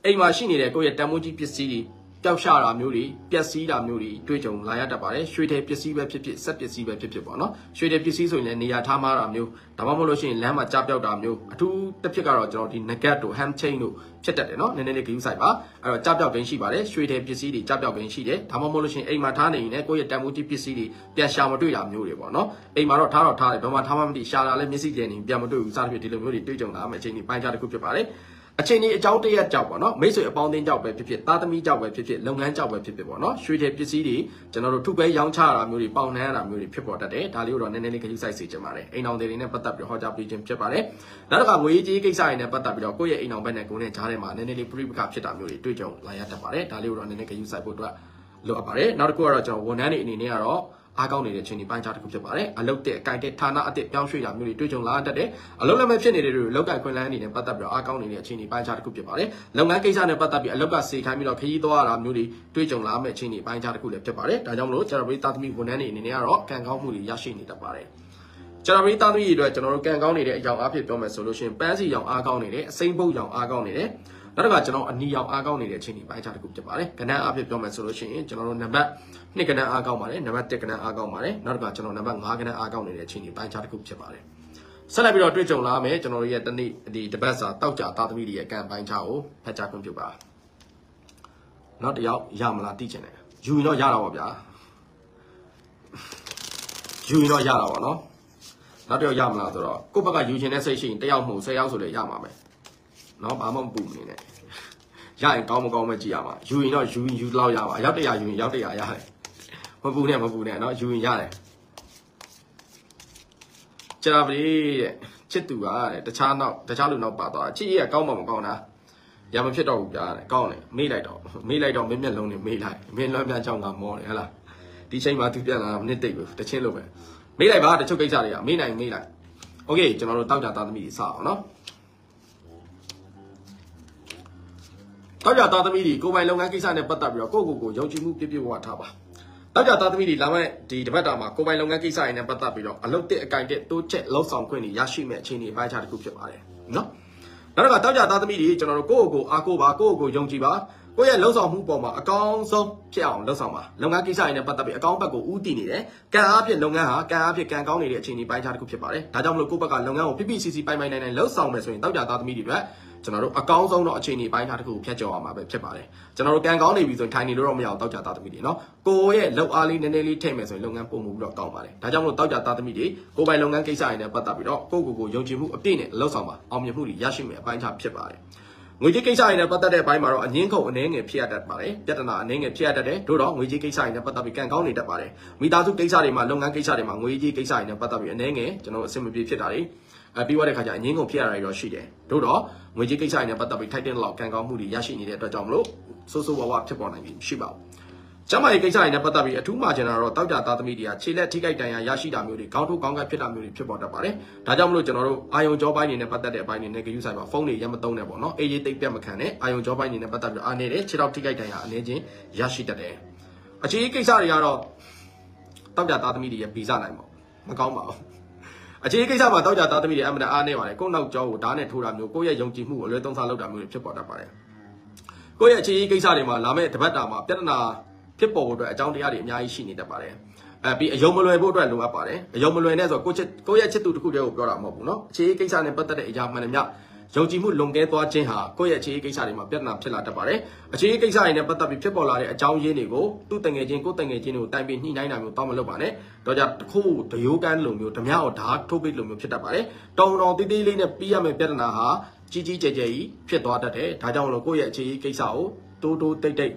အိမ်မှာရှိနေတဲ့ကိုယ့်ရဲ့တန်မိုးကြီးပစ္စည်းတွေ ပျောက်ရှာတာမျိုးတွေပျက်စီးတာမျိုးတွေတွေ့ကြုံလာရတတ်ပါတယ်ရွှေတဲ့ပစ္စည်းပဲဖြစ်ဖြစ်စက်ပစ္စည်းပဲဖြစ်ဖြစ်ပေါ့နော်ရွှေတဲ့ပစ္စည်းဆိုရင်လည်းနေရာထားမှားတာမျိုးဒါမှမဟုတ်လို့ရှိရင်လမ်းမှာကြားပြောက်တာမျိုးအထူးတစ်ဖြစ်ကတော့ကျွန်တော်ဒီ nugget တို့ ham chain တို့ဖြစ်တတ်တယ်နော်နည်းနည်းလေး view site ပါအဲ့တော့ကြားပြောက်ခြင်းရှိပါတယ်ရွှေတဲ့ပစ္စည်းတွေကြားပြောက်ခြင်းရှိတယ်ဒါမှမဟုတ်လို့ရှိရင်အိမ်မှာထားနေရင်လည်းကိုယ့်ရဲ့တန်ဖိုးကြီးပစ္စည်းတွေပြန်ရှာမတွေ့တာမျိုးတွေပေါ့နော်အိမ်မှာတော့ထားတော့ထားတယ်ဘယ်မှာထားမှမသိရှာတာလည်းမျက်စိကျင်နေပြန်မတွေ့ဘူးစသဖြင့်ဒီလိုမျိုးတွေတွေ့ကြုံလာမယ့်အချိန်ဒီပိုင်းခြားတစ်ခုဖြစ်ပါတယ် အချိန်ကြီးအကြောင်းတရက်ကြောက်ပေါ့နော်မိတ်ဆွေအပေါင်းအသင်းကြောက်ပဲဖြစ်ဖြစ်သားသမီးကြောက်ပဲဖြစ်ဖြစ်လုပ်ငန်းကြောက်ပဲဖြစ်ဖြစ်ပေါ့နော်ရွှေတဲ့ပစ္စည်းတွေကျွန်တော်တို့ထုပဲရောင်းချတာမျိုးတွေပေါင်နှမ်းရတာမျိုးတွေဖြစ်ပေါ်တတ်တယ်ဒါလေးကိုတော့နည်းနည်းလေးခရူးဆိုင်စေချင်ပါတယ်အိမ်အောင်တွေနဲ့ပတ်သက်ပြီးဟောကြားပေးခြင်းဖြစ်ပါတယ်နောက်တစ်ခါငွေကြီးကိစ္စတွေနဲ့ပတ်သက်ပြီးတော့ကိုယ့်ရဲ့အိမ်အောင်ဘက်နဲ့ကိုယ်နဲ့ကြားထဲမှာနည်းနည်းလေးပြိပခဖြစ်တာမျိုးတွေတွေ့ကြုံလာရတတ်ပါတယ်ဒါလေးကိုတော့နည်းနည်းခရူးဆိုင်ဖို့အတွက်လိုအပ်ပါတယ်နောက်တစ်ခုကတော့ကျွန်တော်ဝန်ထမ်းတွေအနေနဲ့ကတော့ အားကောင်းနေတဲ့ချိန်ဒီပိုင်းခြားတစ်ခုဖြစ်ပါတယ်အလုတ်တဲ့အကိုင်တဲ့ဌာနအသစ်ပြောင်းရွှေ့တာမျိုးတွေတွေ့ကြုံလာတတ်တယ်အလုတ်လည်းမဖြစ်နေတဲ့တွေလောက်ကခွင့်လန်းအနေနဲ့ပတ်သက်ပြီးတော့အားကောင်းနေတဲ့အချိန်ဒီပိုင်းခြားတစ်ခုဖြစ်ပါတယ်လုပ်ငန်းကိစ္စနဲ့ပတ်သက်ပြီးအလုတ်ကစေခိုင်းပြီးတော့ခရီးသွားရတာမျိုးတွေတွေ့ကြုံလာမယ့်အချိန်ဒီပိုင်းခြားတစ်ခုလည်းဖြစ်ပါတယ်ဒါကြောင့်မလို့ကျွန်တော်တို့တာသမီဝန်ထမ်းတွေအနေနဲ့ကတော့ကံကောင်းမှုတွေရရှိနေတတ်ပါတယ်ကျွန်တော်တို့တာသမီတွေအတွက်ကျွန်တော်တို့ကံကောင်းနေတဲ့အကြောင်းအဖြစ်ပြောမယ်ဆိုလို့ရှိရင်ပန်းစီရောင်အားကောင်းနေတယ်အစိမ့်ပုတ်ရောင်အားကောင်းနေတယ် နောက်တစ်ခါကျွန်တော်အနီရောင်အားကောင်းနေတဲ့အချိန်ဒီပိုင်းခြားတစ်ခုဖြစ်ပါတယ်ကဏ္ဍအဖြစ်ပြောမယ်ဆိုလို့ရှိရင်ကျွန်တော်တို့နံပါတ်2ကဏ္ဍအားကောင်းပါတယ်နံပါတ်1ကဏ္ဍအားကောင်းပါတယ်နောက်တစ်ခါကျွန်တော်နံပါတ်5ကဏ္ဍအားကောင်းနေတဲ့အချိန်ဒီပိုင်းခြားတစ်ခုဖြစ်ပါတယ်ဆက်လက်ပြီးတော့တွေ့ကြုံလာမယ်ကျွန်တော်တို့ရဲ့တနေ့ဒီတပတ်စာတောက်ကြသားသမီးတွေရဲ့ကံပိုင်းခြားကိုဖတ်ကြားခွင့်ပြုပါနောက်တစ်ယောက်ရမလားသိချင်တယ်ယူရင်တော့ရတာပါဗျာယူရင်တော့ရတာပါနော်နောက်တစ်ယောက်ရမလားဆိုတော့ကိုယ့်ဘက်ကယူချင်တဲ့စိတ်ရှိရင်တစ်ယောက်မဟုတ်10ယောက်ဆိုလည်းရမှာပဲ နော်ဘာမှမပူမနေနဲ့ရရင်ကောင်းမကောင်းပဲကြည့်ရမှာယူရင်တော့ယူရင်ယူလောက်ရပါရောက်တရာယူရင်ရောက်တရာရတယ်မပူနဲ့မပူနဲ့နော်ယူရင်ရတယ်ကြာပါလေတဲ့ချစ်သူကတဲ့တခြားနောက်တခြားလူနောက်ပါသွားချစ်ကြီးကကောင်းမှမကောင်းတာရမဖြစ်တော့ဘူးဗျာတဲ့ကောင်းတယ်မေးလိုက်တော့မေးလိုက်တော့မင်းမျက်လုံးနဲ့မေးလိုက်မင်းလွှမ်းပြန်ကြောင်းကမောတယ်ဟဟလားဒီချိန်မှာသူပြန်လာမိနစ်တိတ်ပဲတချင်းလို့ပဲမေးလိုက်ပါတချို့ကိစ္စတွေကမေးနိုင်မေးလိုက်โอเคကျွန်တော်တို့တောက်ကြသားသမီးစအောင်နော် တောက်ကြသားသမီးတွေကိုယ်ပိုင်လုပ်ငန်းကိစ္စနဲ့ပတ်သက်ပြီးတော့ကိုယ့်ကိုယ်ကိုယုံကြည်မှုပြည့်ပြည့်ဝဝထားပါတောက်ကြသားသမီးတွေလာမဲ့ဒီတပတ်တာမှာကိုယ်ပိုင်လုပ်ငန်းကိစ္စတွေနဲ့ပတ်သက်ပြီးတော့အလုပ်တစ်အကင်တစ်တိုးချက်လောက်ဆောင်ခွင့်တွေရရှိမဲ့အခြေအနေအပိုင်းခြားတစ်ခုဖြစ်ပါတယ်နော်နောက်တစ်ခါတောက်ကြသားသမီးတွေကျွန်တော်တို့ကိုယ့်ကိုယ်ကိုအားကိုးပါကိုယ့်ကိုယ်ကိုယုံကြည်ပါကိုယ့်ရဲ့လှုပ်ဆောင်မှုပေါ်မှာအကောင်းဆုံးဖြစ်အောင်လှုပ်ဆောင်ပါလုပ်ငန်းကိစ္စတွေနဲ့ပတ်သက်ပြီးအကောင်းဘက်ကိုဦးတည်နေတယ်ကံအားဖြင့်လုပ်ငန်းဟာကံအားဖြင့်ကံကောင်းနေတဲ့အခြေအနေပိုင်းခြားတစ်ခုဖြစ်ပါတယ်ဒါကြောင့်မလို့ကိုယ့်ဘက်ကလုပ်ငန်းကိုပြပြစီစီပိုင်ပိုင်နိုင်နိုင်လှုပ်ဆောင်မယ်ဆိုရင်တောက်ကြသားသမီးတွေအတွက် ကျွန်တော်တို့အကောင်းဆုံးတော့အခြေအနေပိုင်းခြားတစ်ခုကိုဖျက်ကျော်အောင်မှာပဲဖြစ်ပါတယ်ကျွန်တော်တို့ကံကောင်းနေပြီဆိုရင်ထိုင်နေလို့တော့မရအောင်တောက်ကြသားသမီးတွေနော်ကိုယ့်ရဲ့လုပ်အားလေးနည်းနည်းလေးထည့်မယ်ဆိုရင်လုပ်ငန်းပုံမှုပြီးတော့ကောင်းပါတယ်ဒါကြောင့်မလို့တောက်ကြသားသမီးတွေကိုယ်ပိုင်လုပ်ငန်းကိစ္စတွေနဲ့ပတ်သက်ပြီးတော့ကိုယ့်ကိုယ်ကိုယုံကြည်မှုအပြည့်နဲ့လှုပ်ဆောင်ပါအောင်မြင်မှုတွေရရှိမယ်အပိုင်းခြားဖြစ်ပါတယ်ငွေကြေးကိစ္စတွေနဲ့ပတ်သက်တဲ့အပိုင်းမှာတော့အငင်းခုန်အနှဲငယ်ဖြစ်ရတတ်ပါတယ်ပြဿနာအနှဲငယ်ဖြစ်ရတတ်တယ်တို့တော့ငွေကြေးကိစ္စတွေနဲ့ပတ်သက်ပြီးကံကောင်းနေတတ်ပါတယ်မိသားစုကိစ္စတွေမှာလုပ်ငန်းကိစ္စတွေမှာငွေကြေးကိစ္စတွေနဲ့ပတ်သက်ပြီးအနှဲငယ်ကျွန်တော်အဆင်မပြေဖြစ်တာတွေ အဲပြီးသွားတဲ့ခါကျအငင်းကုန်ဖြစ်ရတာတွေတော့ရှိတယ်တို့တော့ငွေကြေးကိစ္စတွေနဲ့ပတ်သက်ပြီးထိုက်တဲ့လောက်ကံကောင်းမှုတွေရရှိနေတဲ့အတွက်ကြောင့်မလို့ဆိုးဆိုးဝါးဝါဖြစ်ပေါ်နိုင်ပြီရှိပါဘူးကျမရဲ့ကိစ္စတွေနဲ့ပတ်သက်ပြီးအထူးမှကျင်တာတော့တောက်ကြသားသမီးတွေကခြေလက်ထိခိုက်တန်ရာရရှိတာမျိုးတွေခေါင်းထိုးခေါင်းကပ်ဖြစ်တာမျိုးတွေဖြစ်ပေါ်တတ်ပါတယ်။ဒါကြောင့်မလို့ကျွန်တော်တို့အာယုံကြောပိုင်းတွေနဲ့ပတ်သက်တဲ့အပိုင်းတွေနဲ့ဂရုစိုက်ပါဖုန်းတွေရမသုံးနဲ့ပေါ့နော်။အေးရေးတိတ်ပြတ်မခံနဲ့အာယုံကြောပိုင်းတွေနဲ့ပတ်သက်ပြီးအားနေတဲ့ခြေထောက်ထိခိုက်တန်ရာအနေချင်းရရှိတတ်တယ်။အခြေကိစ္စတွေကတော့တောက်ကြသားသမီးတွေရဲ့ဗီဇနိုင်ပေါ့။မကောင်းပါဘူး။ အခြေကိစ္စမှာတောက်ကြသားသမီးတွေအမှန်တအားနေပါတယ်။ကိုယ့်နောက်ကျောကိုဓာတ်နဲ့ထိုးတာမျိုးကိုယ့်ရဲ့ယုံကြည်မှုကိုအလွဲသုံးစားလုပ်တာမျိုးတွေဖြစ်ပေါ်တတ်ပါတယ်။ကိုယ့်ရဲ့အခြေကိစ္စတွေမှာလာမဲ့တပတ်တာမှာပြဿနာဖြစ်ပေါ်ဖို့အတွက်အကြောင်းတရားတွေအများကြီးရှိနေတတ်ပါတယ်အဲပြီးအယုံမလွယ်ဖို့အတွက်လိုအပ်ပါတယ်အယုံမလွယ်နဲ့ဆိုတော့ကိုချစ်ကိုရဲ့ချစ်သူတစ်ခုတည်းကိုပြောတာမဟုတ်ဘူးเนาะအခြေကိစ္စနဲ့ပတ်သက်တဲ့အရာမှန်တယ်မြ ယုံကြည်မှုလွန်ကဲသွားခြင်းဟာကိုယ့်ရဲ့အခြေကိစ္စတွေမှာပြဿနာဖြစ်လာတတ်ပါတယ်အခြေကိစ္စတွေနဲ့ပတ်သက်ပြီးဖြစ်ပေါ်လာတဲ့အကြောင်းရင်းတွေကိုသူ့တငယ်ချင်းကိုယ်တငယ်ချင်းတွေကိုတိုင်ပင်ညှိနှိုင်းတာမျိုးတောင်းမလုပ်ပါနဲ့တော့ကြတခုတရိုးကန်းလိုမျိုးဓမြအောင်ဓာတ်ထုတ်ပိတ်လိုမျိုးဖြစ်တတ်ပါတယ်တောင်းတောင်းတေးသေးလေးနဲ့ပြီးရမယ့်ပြဿနာဟာကြီးကြီးကျယ်ကျယ်ကြီးဖြစ်သွားတတ်တယ်ဒါကြောင့်လို့ကိုယ့်ရဲ့အခြေကိစ္စကိုတိုးတိုးတိတ်တိတ်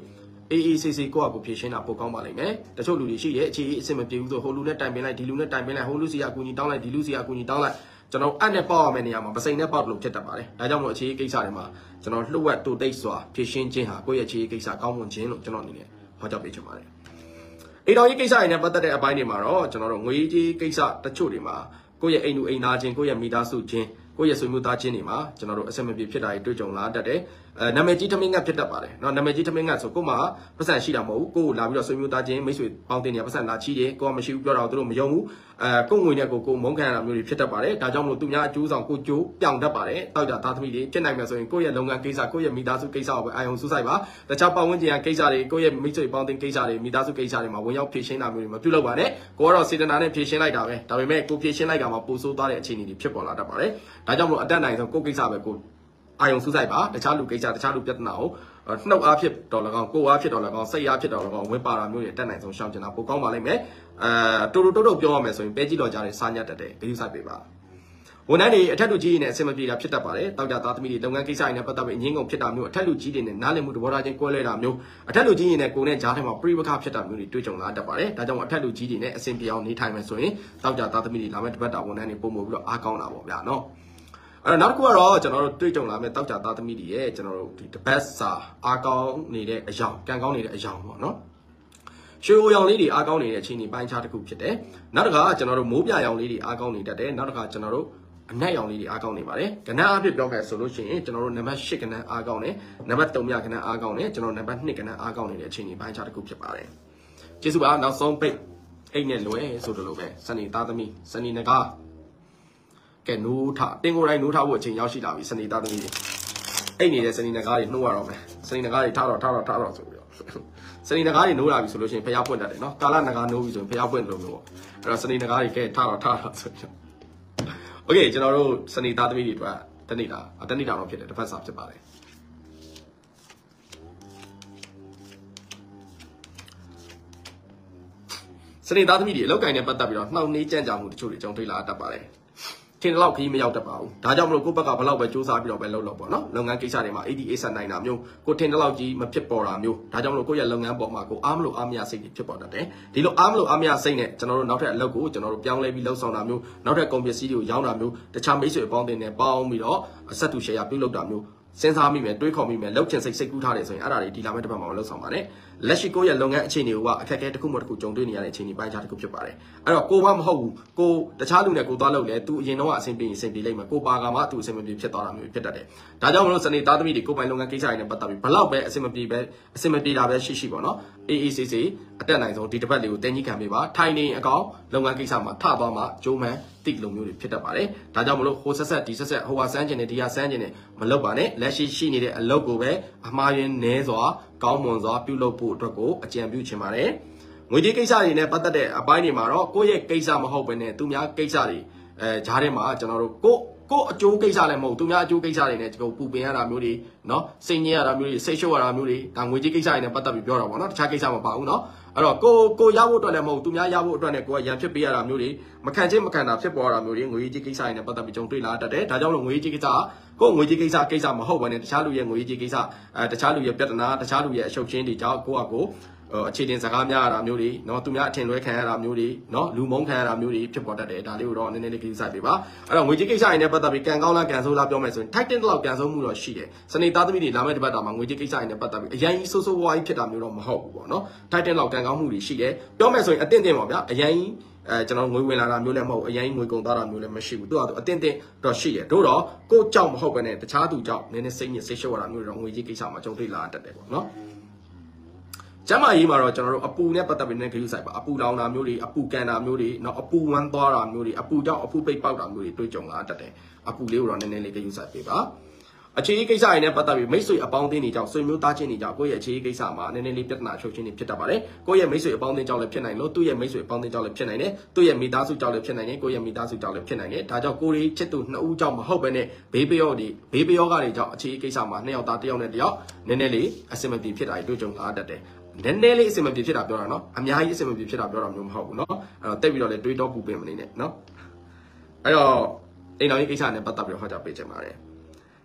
အေးအေးဆေးဆေးကိုယ့်အကူဖြည့်ရှင်းတာပိုကောင်းပါလိမ့်မယ်တချို့လူတွေရှိရဲ့အခြေအေးအဆင်မပြေဘူးဆိုဟိုလူနဲ့တိုင်ပင်လိုက်ဒီလူနဲ့တိုင်ပင်လိုက်ဟိုလူစီကအကူညီတောင်းလိုက်ဒီလူစီကအကူညီတောင်းလိုက် ကျွန်တော်အပ်နဲ့ပေါက်ရမယ့်နေရာမှာပစိန်နဲ့ပေါက်လို့ဖြစ်တတ်ပါတယ်ဒါကြောင့်မို့အခြေအေးကိစ္စတွေမှာကျွန်တော်လှုပ်ဝက်တူတိတ်စွာဖြည့်ရှင်းခြင်းဟာကိုယ့်ရဲ့အခြေအေးကိစ္စကောင်းမွန်ခြင်းလို့ကျွန်တော်အနေနဲ့ဟောကြားပေးချင်ပါတယ်အိမ်တော်ကြီးကိစ္စတွေနဲ့ပတ်သက်တဲ့အပိုင်းတွေမှာတော့ကျွန်တော်တို့ငွေကြီးကိစ္စတချို့တွေမှာကိုယ့်ရဲ့အိမ်လူအိမ်သားချင်းကိုယ့်ရဲ့မိသားစုချင်းကိုယ့်ရဲ့ဆွေမျိုးသားချင်းတွေမှာကျွန်တော်တို့အဆင်မပြေဖြစ်တာတွေတွေ့ကြုံလာတတ်တယ် အဲနာမည်ကြီးထမင်းငတ်ဖြစ်တတ်ပါတယ်နော်နာမည်ကြီးထမင်းငတ်ဆိုကို့မှာပတ်စံရှိတာမဟုတ်ဘူးကို့ကိုလာပြီးတော့ဆွေမျိုးသားချင်းမိတ်ဆွေပေါင်းတင်နေပတ်စံလာချီးတယ်ကိုကမရှိဘူးပြောတာကိုသူတို့မယုံဘူးအဲကို့ငွေနဲ့ကိုကိုမုန်းခံရတာမျိုးတွေဖြစ်တတ်ပါတယ်ဒါကြောင့်မလို့သူများအကျိုးဆောင်ကိုကြိုးပြောင်တတ်ပါတယ်တောက်ကြသားသမီးတွေဖြစ်နိုင်မှာဆိုရင်ကို့ရဲ့လုပ်ငန်းကိစ္စကို့ရဲ့မိသားစုကိစ္စကိုပဲအာရုံစူးစိုက်ပါတခြားပတ်ဝန်းကျင်ကကိစ္စတွေကို့ရဲ့မိတ်ဆွေပေါင်းတင်ကိစ္စတွေမိသားစုကိစ္စတွေမှာဝင်ရောက်ဖြည့်ရှင်းတာမျိုးတွေမပြုလုပ်ပါနဲ့ကိုကတော့စေတနာနဲ့ဖြည့်ရှင်းလိုက်တာပဲဒါပေမဲ့ကိုဖြည့်ရှင်းလိုက်တာမှာပိုဆိုးသွားတဲ့အခြေအနေတွေဖြစ်ပေါ်လာတတ်ပါတယ်ဒါကြောင့်မလို့အတက်နိုင်ဆုံးကို့ကိစ္စပဲကို အာယုံစူးစိုက်ပါတခြားလူကိစ္စတခြားလူပြဿနာကိုနှုတ်အားဖြစ်တော်၎င်းကိုယ်အားဖြစ်တော်၎င်းစိတ်အားဖြစ်တော်၎င်းဝင်ပါတာမျိုးတွေတက်နိုင်ဆုံးရှောင်ကျင်တာပိုကောင်းပါလိမ့်မယ်အဲတူတူတုတ်တုတ်ပြောရမယ်ဆိုရင်ပဲကြီးတော်ကြတဲ့စာညက်တက်တဲ့ဂရုစိုက်ပေးပါဝန်ထမ်းတွေအထက်လူကြီးတွေနဲ့အဆင်မပြေတာဖြစ်တတ်ပါတယ်။တောက်ကြသားသမီးတွေလုပ်ငန်းကိစ္စတွေနဲ့ပတ်သက်ပြီးအငင်းကုန်ဖြစ်တာမျိုးအထက်လူကြီးတွေနဲ့နားလည်မှုတဘောထားချင်းကွဲလဲတာမျိုးအထက်လူကြီးတွေနဲ့ကိုယ်နဲ့ကြားထဲမှာပြိပခဖြစ်တာမျိုးတွေတွေ့ကြုံလာတတ်ပါတယ်။ဒါကြောင့်အထက်လူကြီးတွေနဲ့အဆင်ပြေအောင်နေထိုင်မယ်ဆိုရင်တောက်ကြသားသမီးတွေလာမဲ့တပတ်တာဝန်ထမ်းတွေပုံမှုပြီးတော့အားကောင်းတာပေါ့ဗျာနော်။ အဲ့တော့နောက်တစ်ခုကတော့ကျွန်တော်တို့တွေ့ကြုံလာမဲ့တောက်ကြသားသမီးတွေရဲ့ကျွန်တော်တို့ဒီတပတ်စာအားကောင်းနေတဲ့အယောင်ကံကောင်းနေတဲ့အယောင်ပေါ့နော်။ရွှေအိုရောင်လေးတွေအားကောင်းနေတဲ့အချိန်ဒီပိုင်းခြားတစ်ခုဖြစ်တယ်။နောက်တစ်ခါကျွန်တော်တို့မိုးပြရောင်လေးတွေအားကောင်းနေတတ်တယ်။နောက်တစ်ခါကျွန်တော်တို့အနက်ရောင်လေးတွေအားကောင်းနေပါတယ်။ကဏ္ဍအဖြစ်ပြောမယ်ဆိုလို့ရှိရင်ကျွန်တော်တို့နံပါတ်8ကဏ္ဍအားကောင်းတယ်။နံပါတ်3မြကဏ္ဍအားကောင်းတယ်။ကျွန်တော်နံပါတ်2ကဏ္ဍအားကောင်းနေတဲ့အချိန်ဒီပိုင်းခြားတစ်ခုဖြစ်ပါတယ်။ကျေးဇူးပါနောက်ဆုံးပိတ်အိတ်နဲ့လွယ်ဆိုတယ်လို့ပဲစနေသားသမီးစနေနဂါ ကဲနိုးထတင်ကိုယ်တိုင်းနိုးထဖို့အချိန်ရောက်ရှိလာပြီစနေသားသမီးတွေအိတ်နေတဲ့စနေနဂါတွေနှိုးရတော့မယ်စနေနဂါတွေထားတော့ထားတော့ထားတော့ဆိုပြီးတော့စနေနဂါတွေနိုးလာပြီဆိုလို့ရှိရင်ဖျားပွင့်တတ်တယ်နော်ကာလနဂါနိုးပြီဆိုရင်ဖျားပွင့်လို့မျိုးပေါ့အဲ့တော့စနေနဂါတွေကဲထားတော့ထားတော့ဆိုပြီးတော့โอเคကျွန်တော်တို့စနေသားသမီးတွေအတွက်တနေ့တာတနေ့တာတော့ဖြစ်တယ်တစ်ဖက်စာဖြစ်ပါတယ်စနေသားသမီးတွေအလောက်ကင်နဲ့ပတ်သက်ပြီးတော့နှောင့်နှေးကြံ့ကြာမှုတချို့တွေကြုံတွေ့လာတတ်ပါတယ် ထင်တော့ခရီးမရောက်တတ်ပါဘူးဒါကြောင့်မလို့ကိုယ့်ဘက်ကဘလောက်ပဲစူးစမ်းပြီးတော့ပဲလုပ်လို့ပေါ့နော်လုပ်ငန်းကိစ္စတွေမှာ ADA ဆက်နိုင်တာမျိုးကိုထင်တော့ကြီးမဖြစ်ပေါ်တာမျိုးဒါကြောင့်မလို့ကိုယ့်ရဲ့လုပ်ငန်းပေါ်မှာကိုအားမလို့အားမရစိတ်တွေဖြစ်ပေါ်တတ်တယ်ဒီလိုအားမလို့အားမရစိတ်နဲ့ကျွန်တော်တို့နောက်ထပ်အလုပ်ကိုကျွန်တော်တို့ပြောင်းလဲပြီးလှုပ်ဆောင်တာမျိုးနောက်ထပ်ကုန်ပစ္စည်းတွေကိုရောင်းတာမျိုးတခြားမိတ်ဆွေအပေါင်းအသင်းတွေပေါင်းပြီးတော့အဆက်တူ share ပြုလုပ်တာမျိုးစဉ်းစားမိမယ်တွေးခေါ်မိမယ်လှုပ်ချင်စိတ်စိတ်ကူးထားတယ်ဆိုရင်အဲ့ဒါတွေဒီလာမယ့်တစ်ပတ်မှာလှုပ်ဆောင်ပါတယ်လက်ရှိကိုယ့်ရဲ့လုပ်ငန်းအခြေအနေကအခက်အခဲတစ်ခုမှတစ်ခုကြုံတွေ့နေရတဲ့အခြေအနေပိုင်းခြားတစ်ခုဖြစ်ပါတယ်အဲ့တော့ကိုမမဟုတ်ဘူးကိုတခြားလူနဲ့ကိုသွားလုပ်လဲသူအရင်တော့အဆင်ပြေရင်အဆင်ပြေလိမ့်မယ်ကိုပါကမှသူအဆင်မပြေဖြစ်သွားတာမျိုးဖြစ်တတ်တယ်ဒါကြောင့်မလို့စနေသားသမီးတွေကိုပိုင်လုပ်ငန်းကိစ္စတွေနဲ့ပတ်သက်ပြီးဘလောက်ပဲအဆင်မပြေပဲအဆင်မပြေတာပဲရှိရှိပေါ့နော်အေးအေးဆေးဆေးအတက်နိုင်ဆုံးဒီတစ်ပတ်လေးကိုတင်ကြီးခံပေးပါထိုင်နေအကောင်လုပ်ငန်းကိစ္စမှာထသွားမှဂျိုးမှန်တိလိုမျိုးတွေဖြစ်တတ်ပါတယ်ဒါကြောင့်မလို့ဟိုဆက်ဆက်ဒီဆက်ဆက်ဟိုဟာစမ်းကျင်နေဒီဟာစမ်းကျင်နေမလုပ်ပါနဲ့လက်ရှိရှိနေတဲ့အလုပ်ကိုပဲအမှားယွင်းနဲစွာ ကောင်းမွန်စွာပြုလုပ်ဖို့အတွက်ကိုအကြံပြုချင်ပါတယ်ငွေကြေးကိစ္စတွေနဲ့ပတ်သက်တဲ့အပိုင်းတွေမှာတော့ကိုယ့်ရဲ့ကိစ္စမဟုတ်ဘဲနဲ့သူများကိစ္စတွေအဲဂျားထဲမှာကျွန်တော်တို့ကိုကိုအကျိုးကိစ္စလည်းမဟုတ်သူများအကျိုးကိစ္စတွေနဲ့ဒီကိုပူပင်ရတာမျိုးတွေเนาะစိတ်ညစ်ရတာမျိုးတွေစိတ်ရှုပ်ရတာမျိုးတွေဒါငွေကြေးကိစ္စတွေနဲ့ပတ်သက်ပြီးပြောတာပေါ့เนาะတခြားကိစ္စမပါဘူးเนาะ အဲ့တော့ကိုကိုရဖို့အတွက်လည်းမဟုတ်သူများရဖို့အတွက်နဲ့ကိုကရန်ဖြစ်ပေးရတာမျိုးတွေမခံချင်းမခံတာဖြစ်ပေါ်ရတာမျိုးတွေငွေကြေးကိစ္စတွေနဲ့ပတ်သက်ပြီးကြုံတွေ့လာတတ်တယ်ဒါကြောင့်လို့ငွေကြေးကိစ္စကိုငွေကြေးကိစ္စကိစ္စမဟုတ်ဘဲနဲ့တခြားလူရဲ့ငွေကြေးကိစ္စအဲတခြားလူရဲ့ပြဿနာတခြားလူရဲ့အရှုပ်ချင်းတွေကြောင့်ကိုကကို အခြေတင်စကားများရတာမျိုးတွေเนาะသူများအထင်လွဲခံရတာမျိုးတွေเนาะလူမုန်းခံရတာမျိုးတွေဖြစ်ပေါ်တတ်တယ်ဒါလေးကိုတော့နည်းနည်းလေးကိစ္စပေးပါအဲ့တော့ငွေကြေးကိစ္စတွေနဲ့ပတ်သက်ပြီးကံကောင်းလားကံဆိုးလားပြောမယ်ဆိုရင် Titan လောက်ကံဆိုးမှုတော့ရှိတယ်စနေသားသမီးတွေလာမယ့်တပတ်တာမှာငွေကြေးကိစ္စတွေနဲ့ပတ်သက်ပြီးအရင်ကြီးဆိုးဆိုးဝါးကြီးဖြစ်တာမျိုးတော့မဟုတ်ဘူးပေါ့เนาะ Titan လောက်ကံကောင်းမှုတွေရှိတယ်ပြောမယ်ဆိုရင်အတင့်တင်ပါဗျာအရင်ကြီးအဲကျွန်တော်ငွေဝင်လာတာမျိုးလည်းမဟုတ်အရင်ငွေကုန်သားတာမျိုးလည်းမရှိဘူးသူကတော့အတင်းတင်းတော့ရှိတယ်တို့တော့ကို့ကြောက်မဟုတ်ဘဲနဲ့တခြားသူကြောက်နည်းနည်းစိတ်ညစ်စိတ်ရှုပ်ရတာမျိုးတွေတော့ငွေကြီးကိစ္စမှာကြုံတွေ့လာတတ်တယ်ပေါ့နော် ကျမကြီးမှာတော့ကျွန်တော်တို့အပူနဲ့ပတ်သက်ပြီးနည်းဂရုစိုက်ပါအပူလောင်တာမျိုးတွေအပူကန်တာမျိုးတွေနော်အပူဝမ်းသွားတာမျိုးတွေအပူကြောင့်အပူပိတ်ပေါက်တာမျိုးတွေတွေ့ကြုံလာတတ်တယ်အပူလေးကိုတော့နည်းနည်းလေးဂရုစိုက်ပေးပါအခြေအကိစ္စတွေနဲ့ပတ်သက်ပြီးမိတ်ဆွေအပေါင်းအသင်းတွေကြောင့်ဆွေမျိုးသားချင်းတွေကြောင့်ကိုယ့်ရဲ့အခြေအကိစ္စမှာနည်းနည်းလေးပြဿနာချုပ်ချင်းတွေဖြစ်တတ်ပါတယ်ကိုယ့်ရဲ့မိတ်ဆွေအပေါင်းအသင်းကြောင့်လည်းဖြစ်နိုင်လို့သူ့ရဲ့မိတ်ဆွေအပေါင်းအသင်းကြောင့်လည်းဖြစ်နိုင်တယ်သူ့ရဲ့မိသားစုကြောင့်လည်းဖြစ်နိုင်တယ်ကိုယ့်ရဲ့မိသားစုကြောင့်လည်းဖြစ်နိုင်တယ်ဒါကြောင့်ကိုယ်ရေးချစ်သူနှစ်ဦးကြောင့်မဟုတ်ဘဲနဲ့ဘေးပယောတွေဘေးပယောကတွေကြောင့်အခြေအကိစ္စမှာနှစ်ယောက်သားတစ်ယောက်နဲ့တစ်ယောက်နည်းနည်းလေးအဆင်မပြေဖြစ်တာတွေတွေ့ကြုံလာတတ်တယ် နည်းနည်းလေးအဆင်မပြေဖြစ်တာပြောတာနော်အများကြီးအဆင်မပြေဖြစ်တာပြောတာမျိုးမဟုတ်ဘူးနော်အဲ့တော့တက်ပြီးတော့လေတွေးတော့ပူပင်မနေနဲ့နော်အဲ့တော့အိမ်တော်ကြီးကိစ္စနဲ့ပတ်သက်ပြီးဟောကြားပေးချင်ပါတယ်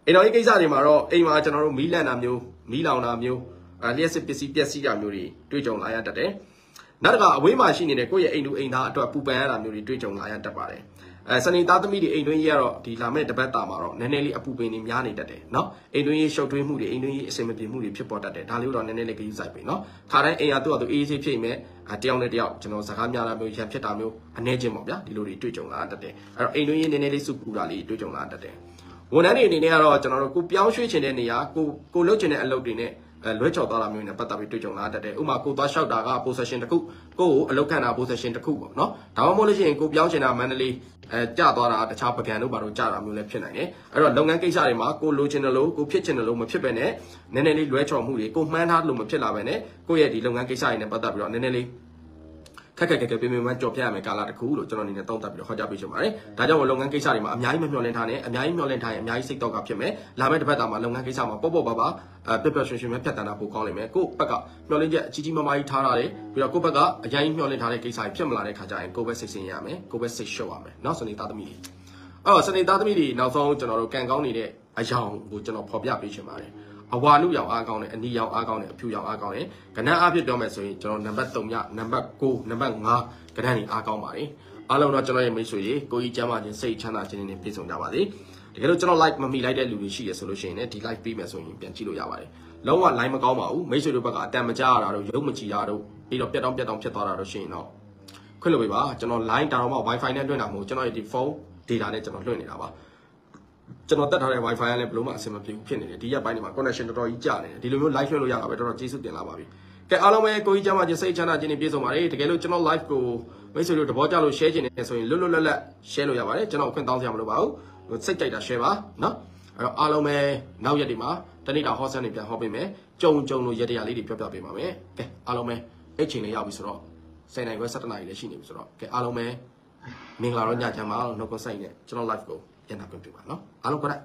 အိမ်တော်ကြီးကိစ္စတွေမှာတော့အိမ်မှာကျွန်တော်တို့မီးလန့်တာမျိုးမီးလောင်တာမျိုးအဲလျှက်စစ်ပစ္စည်းပျက်စီးတာမျိုးတွေတွေ့ကြုံလာရတတ်တယ်နောက်တစ်ခါအဝေးမှာရှိနေတဲ့ကိုယ့်ရဲ့အိမ်သူအိမ်သားအတွက်ပူပန်ရတာမျိုးတွေတွေ့ကြုံလာရတတ်ပါတယ် အဲစနေသားသမီးတွေအိမ်တွင်းကြီးကတော့ဒီလာမယ့်တပတ်တာမှာတော့နည်းနည်းလေးအပူပင်တွေများနေတတ်တယ်နော်အိမ်တွင်းကြီးရှုပ်ထွေးမှုတွေအိမ်တွင်းကြီးအဆင်မပြေမှုတွေဖြစ်ပေါ်တတ်တယ်ဒါလေးတော့နည်းနည်းလေးဂရုစိုက်ပေးနော်ခါတိုင်းအိမ်ရသူ့အတူအေးအေးဆေးဖြစ်နေမယ်တယောက်နဲ့တယောက်ကျွန်တော်စကားများတာမျိုးရံဖြစ်တာမျိုးအနေချင်းပေါ့ဗျာဒီလိုတွေတွေ့ကြုံလာတတ်တယ်အဲ့တော့အိမ်တွင်းကြီးနည်းနည်းလေးစုပူတာလေးတွေ့ကြုံလာတတ်တယ်ဝန်ထမ်းတွေအနေနဲ့ကတော့ကျွန်တော်တို့ကိုပြောင်းရွှေ့ချင်တဲ့နေရာကိုကိုလုပ်ချင်တဲ့အလုပ်တွေနဲ့ အဲလွဲချော်သွားတာမျိုးနဲ့ပတ်သက်ပြီးတွေ့ကြုံလာတတ်တယ်ဥပမာကိုသွားလျှောက်တာက possession တစ်ခုကိုကိုအလုပ်ခံတာ possession တစ်ခုပေါ့နော်ဒါမှမဟုတ်လို့ရှိရင်ကိုပြောင်းချင်တာမန္တလေးအဲကြသွားတာတခြားပကံတို့ဘာလို့ကြတာမျိုးလည်းဖြစ်နိုင်တယ်အဲ့တော့လုပ်ငန်းကိစ္စတွေမှာကိုလိုချင်တယ်လို့ကိုဖြစ်ချင်တယ်လို့မဖြစ်ပဲနဲ့နည်းနည်းလေးလွဲချော်မှုတွေကိုမှန်းထားလို့မဖြစ်လာပဲနဲ့ကိုယ့်ရဲ့ဒီလုပ်ငန်းကိစ္စတွေနဲ့ပတ်သက်ပြီးတော့နည်းနည်းလေး ခက်ခက်ခက်ခက်ပြင်းပြင်းမှကြော်ပြရမယ်ကာလတစ်ခုလို့ကျွန်တော်အနေနဲ့သုံးသပ်ပြီးတော့ဟောကြားပေးချင်ပါတယ်။ဒါကြောင့်လုပ်ငန်းကိစ္စတွေမှာအများကြီးမမျှော်လင့်ထားနဲ့အများကြီးမျှော်လင့်ထားရင်အများကြီးစိတ်တော့ကဖြစ်မယ်။လာမယ့်တစ်ပတ်တာမှာလုပ်ငန်းကိစ္စမှာပေါ့ပေါ့ပါပါအဲပြပြရွှင်ရွှင်ပဲဖြတ်တန်းတာပိုကောင်းလိမ့်မယ်။ကိုယ့်ဘက်ကမျှော်လင့်ချက်အကြီးကြီးမားမားကြီးထားရတယ်။ပြီးတော့ကိုယ့်ဘက်ကအရင်မျှော်လင့်ထားတဲ့ကိစ္စတွေဖြစ်မလာတဲ့ခါကျရင်ကိုယ့်ဘက်စိတ်ဆင်းရမယ်။ကိုယ့်ဘက်စိတ်ရှုပ်ရမယ်။နောက်စနေသားသမီးတွေအဲ့တော့စနေသားသမီးတွေနောက်ဆုံးကျွန်တော်တို့ကန်ကောင်းနေတဲ့အယောင်ကိုကျွန်တော်ဖော်ပြပေးချင်ပါတယ်။ အဝါလူရောင်အားကောင်းတယ်အနီရောင်အားကောင်းတယ်အဖြူရောင်အားကောင်းတယ်ကဏ္ဍအားဖြင့်ပြောမယ်ဆိုရင်ကျွန်တော်နံပါတ်3ညနံပါတ်9နံပါတ်5ကဏ္ဍတွေအားကောင်းပါတယ်အားလုံးတော့ကျွန်တော်ရဲ့မိတ်ဆွေတွေကိုကြီးကျမ်းမာခြင်းစိတ်ချမ်းသာခြင်းတွေနဲ့ပြည့်စုံကြပါစေတကယ်လို့ကျွန်တော် like မမိလိုက်တဲ့လူတွေရှိရဆိုလို့ရှိရင်လည်းဒီ like ပေးမယ်ဆိုရင်ပြန်ကြည့်လို့ရပါတယ်လုံးဝ line မကောင်းပါဘူးမိတ်ဆွေတို့ဘက်ကအတန်မကြရတာတို့ရုပ်မကြည်ရတာတို့ပြီးတော့ပြတ်တောင်းပြတ်တောင်းဖြစ်သွားတာတို့ရှိရင်တော့ခွင့်လို့ပေးပါကျွန်တော် line တာတော့မှ wifi နဲ့လွှင့်တာမဟုတ်ကျွန်တော်ရဲ့ဒီ phone data နဲ့ကျွန်တော်လွှင့်နေတာပါ ကျွန်တော်တက်ထားတဲ့ wifi ကလည်းဘယ်လိုမှအဆင်မပြေဘူးဖြစ်နေတယ်ဒီရက်ပိုင်းတွေမှာ connection တော်တော်ကြီးကျနေတယ်ဒီလိုမျိုး live လွှင့်လို့ရတာပဲတော်တော်ကျေးဇူးတင်လာပါပြီကဲအားလုံးပဲကိုကြီးကျမ်းမာခြင်းစိတ်ချမ်းသာခြင်းနဲ့ပြည့်စုံပါစေတကယ်လို့ကျွန်တော် live ကိုမိတ်ဆွေတို့တဘောကြလို့ share ခြင်းနဲ့ဆိုရင်လွတ်လွတ်လပ်လပ် share လို့ရပါတယ်ကျွန်တော်အခွင့်တောင်းစရာမလိုပါဘူးစိတ်ကြိုက်တာ share ပါနော်အဲ့တော့အားလုံးပဲနောက်ရက်တွေမှာတနေ့တာဟောဆန်းနေပြန်ဟောပေးမယ်ကြုံကြုံလို့ရတရားလေးတွေပြောပြပေးပါမယ်ကဲအားလုံးပဲအဲ့ချိန်လေးရောက်ပြီဆိုတော့7နိုင်ခွဲ7နာရီလည်းရှိနေပြီဆိုတော့ကဲအားလုံးပဲမင်္ဂလာတော့ညချမ်းပါလို့နှုတ်ကဆက်နေကျွန်တော် live ကို ပြန်လာပြန်ပြပါနော်အားလုံးကလည်း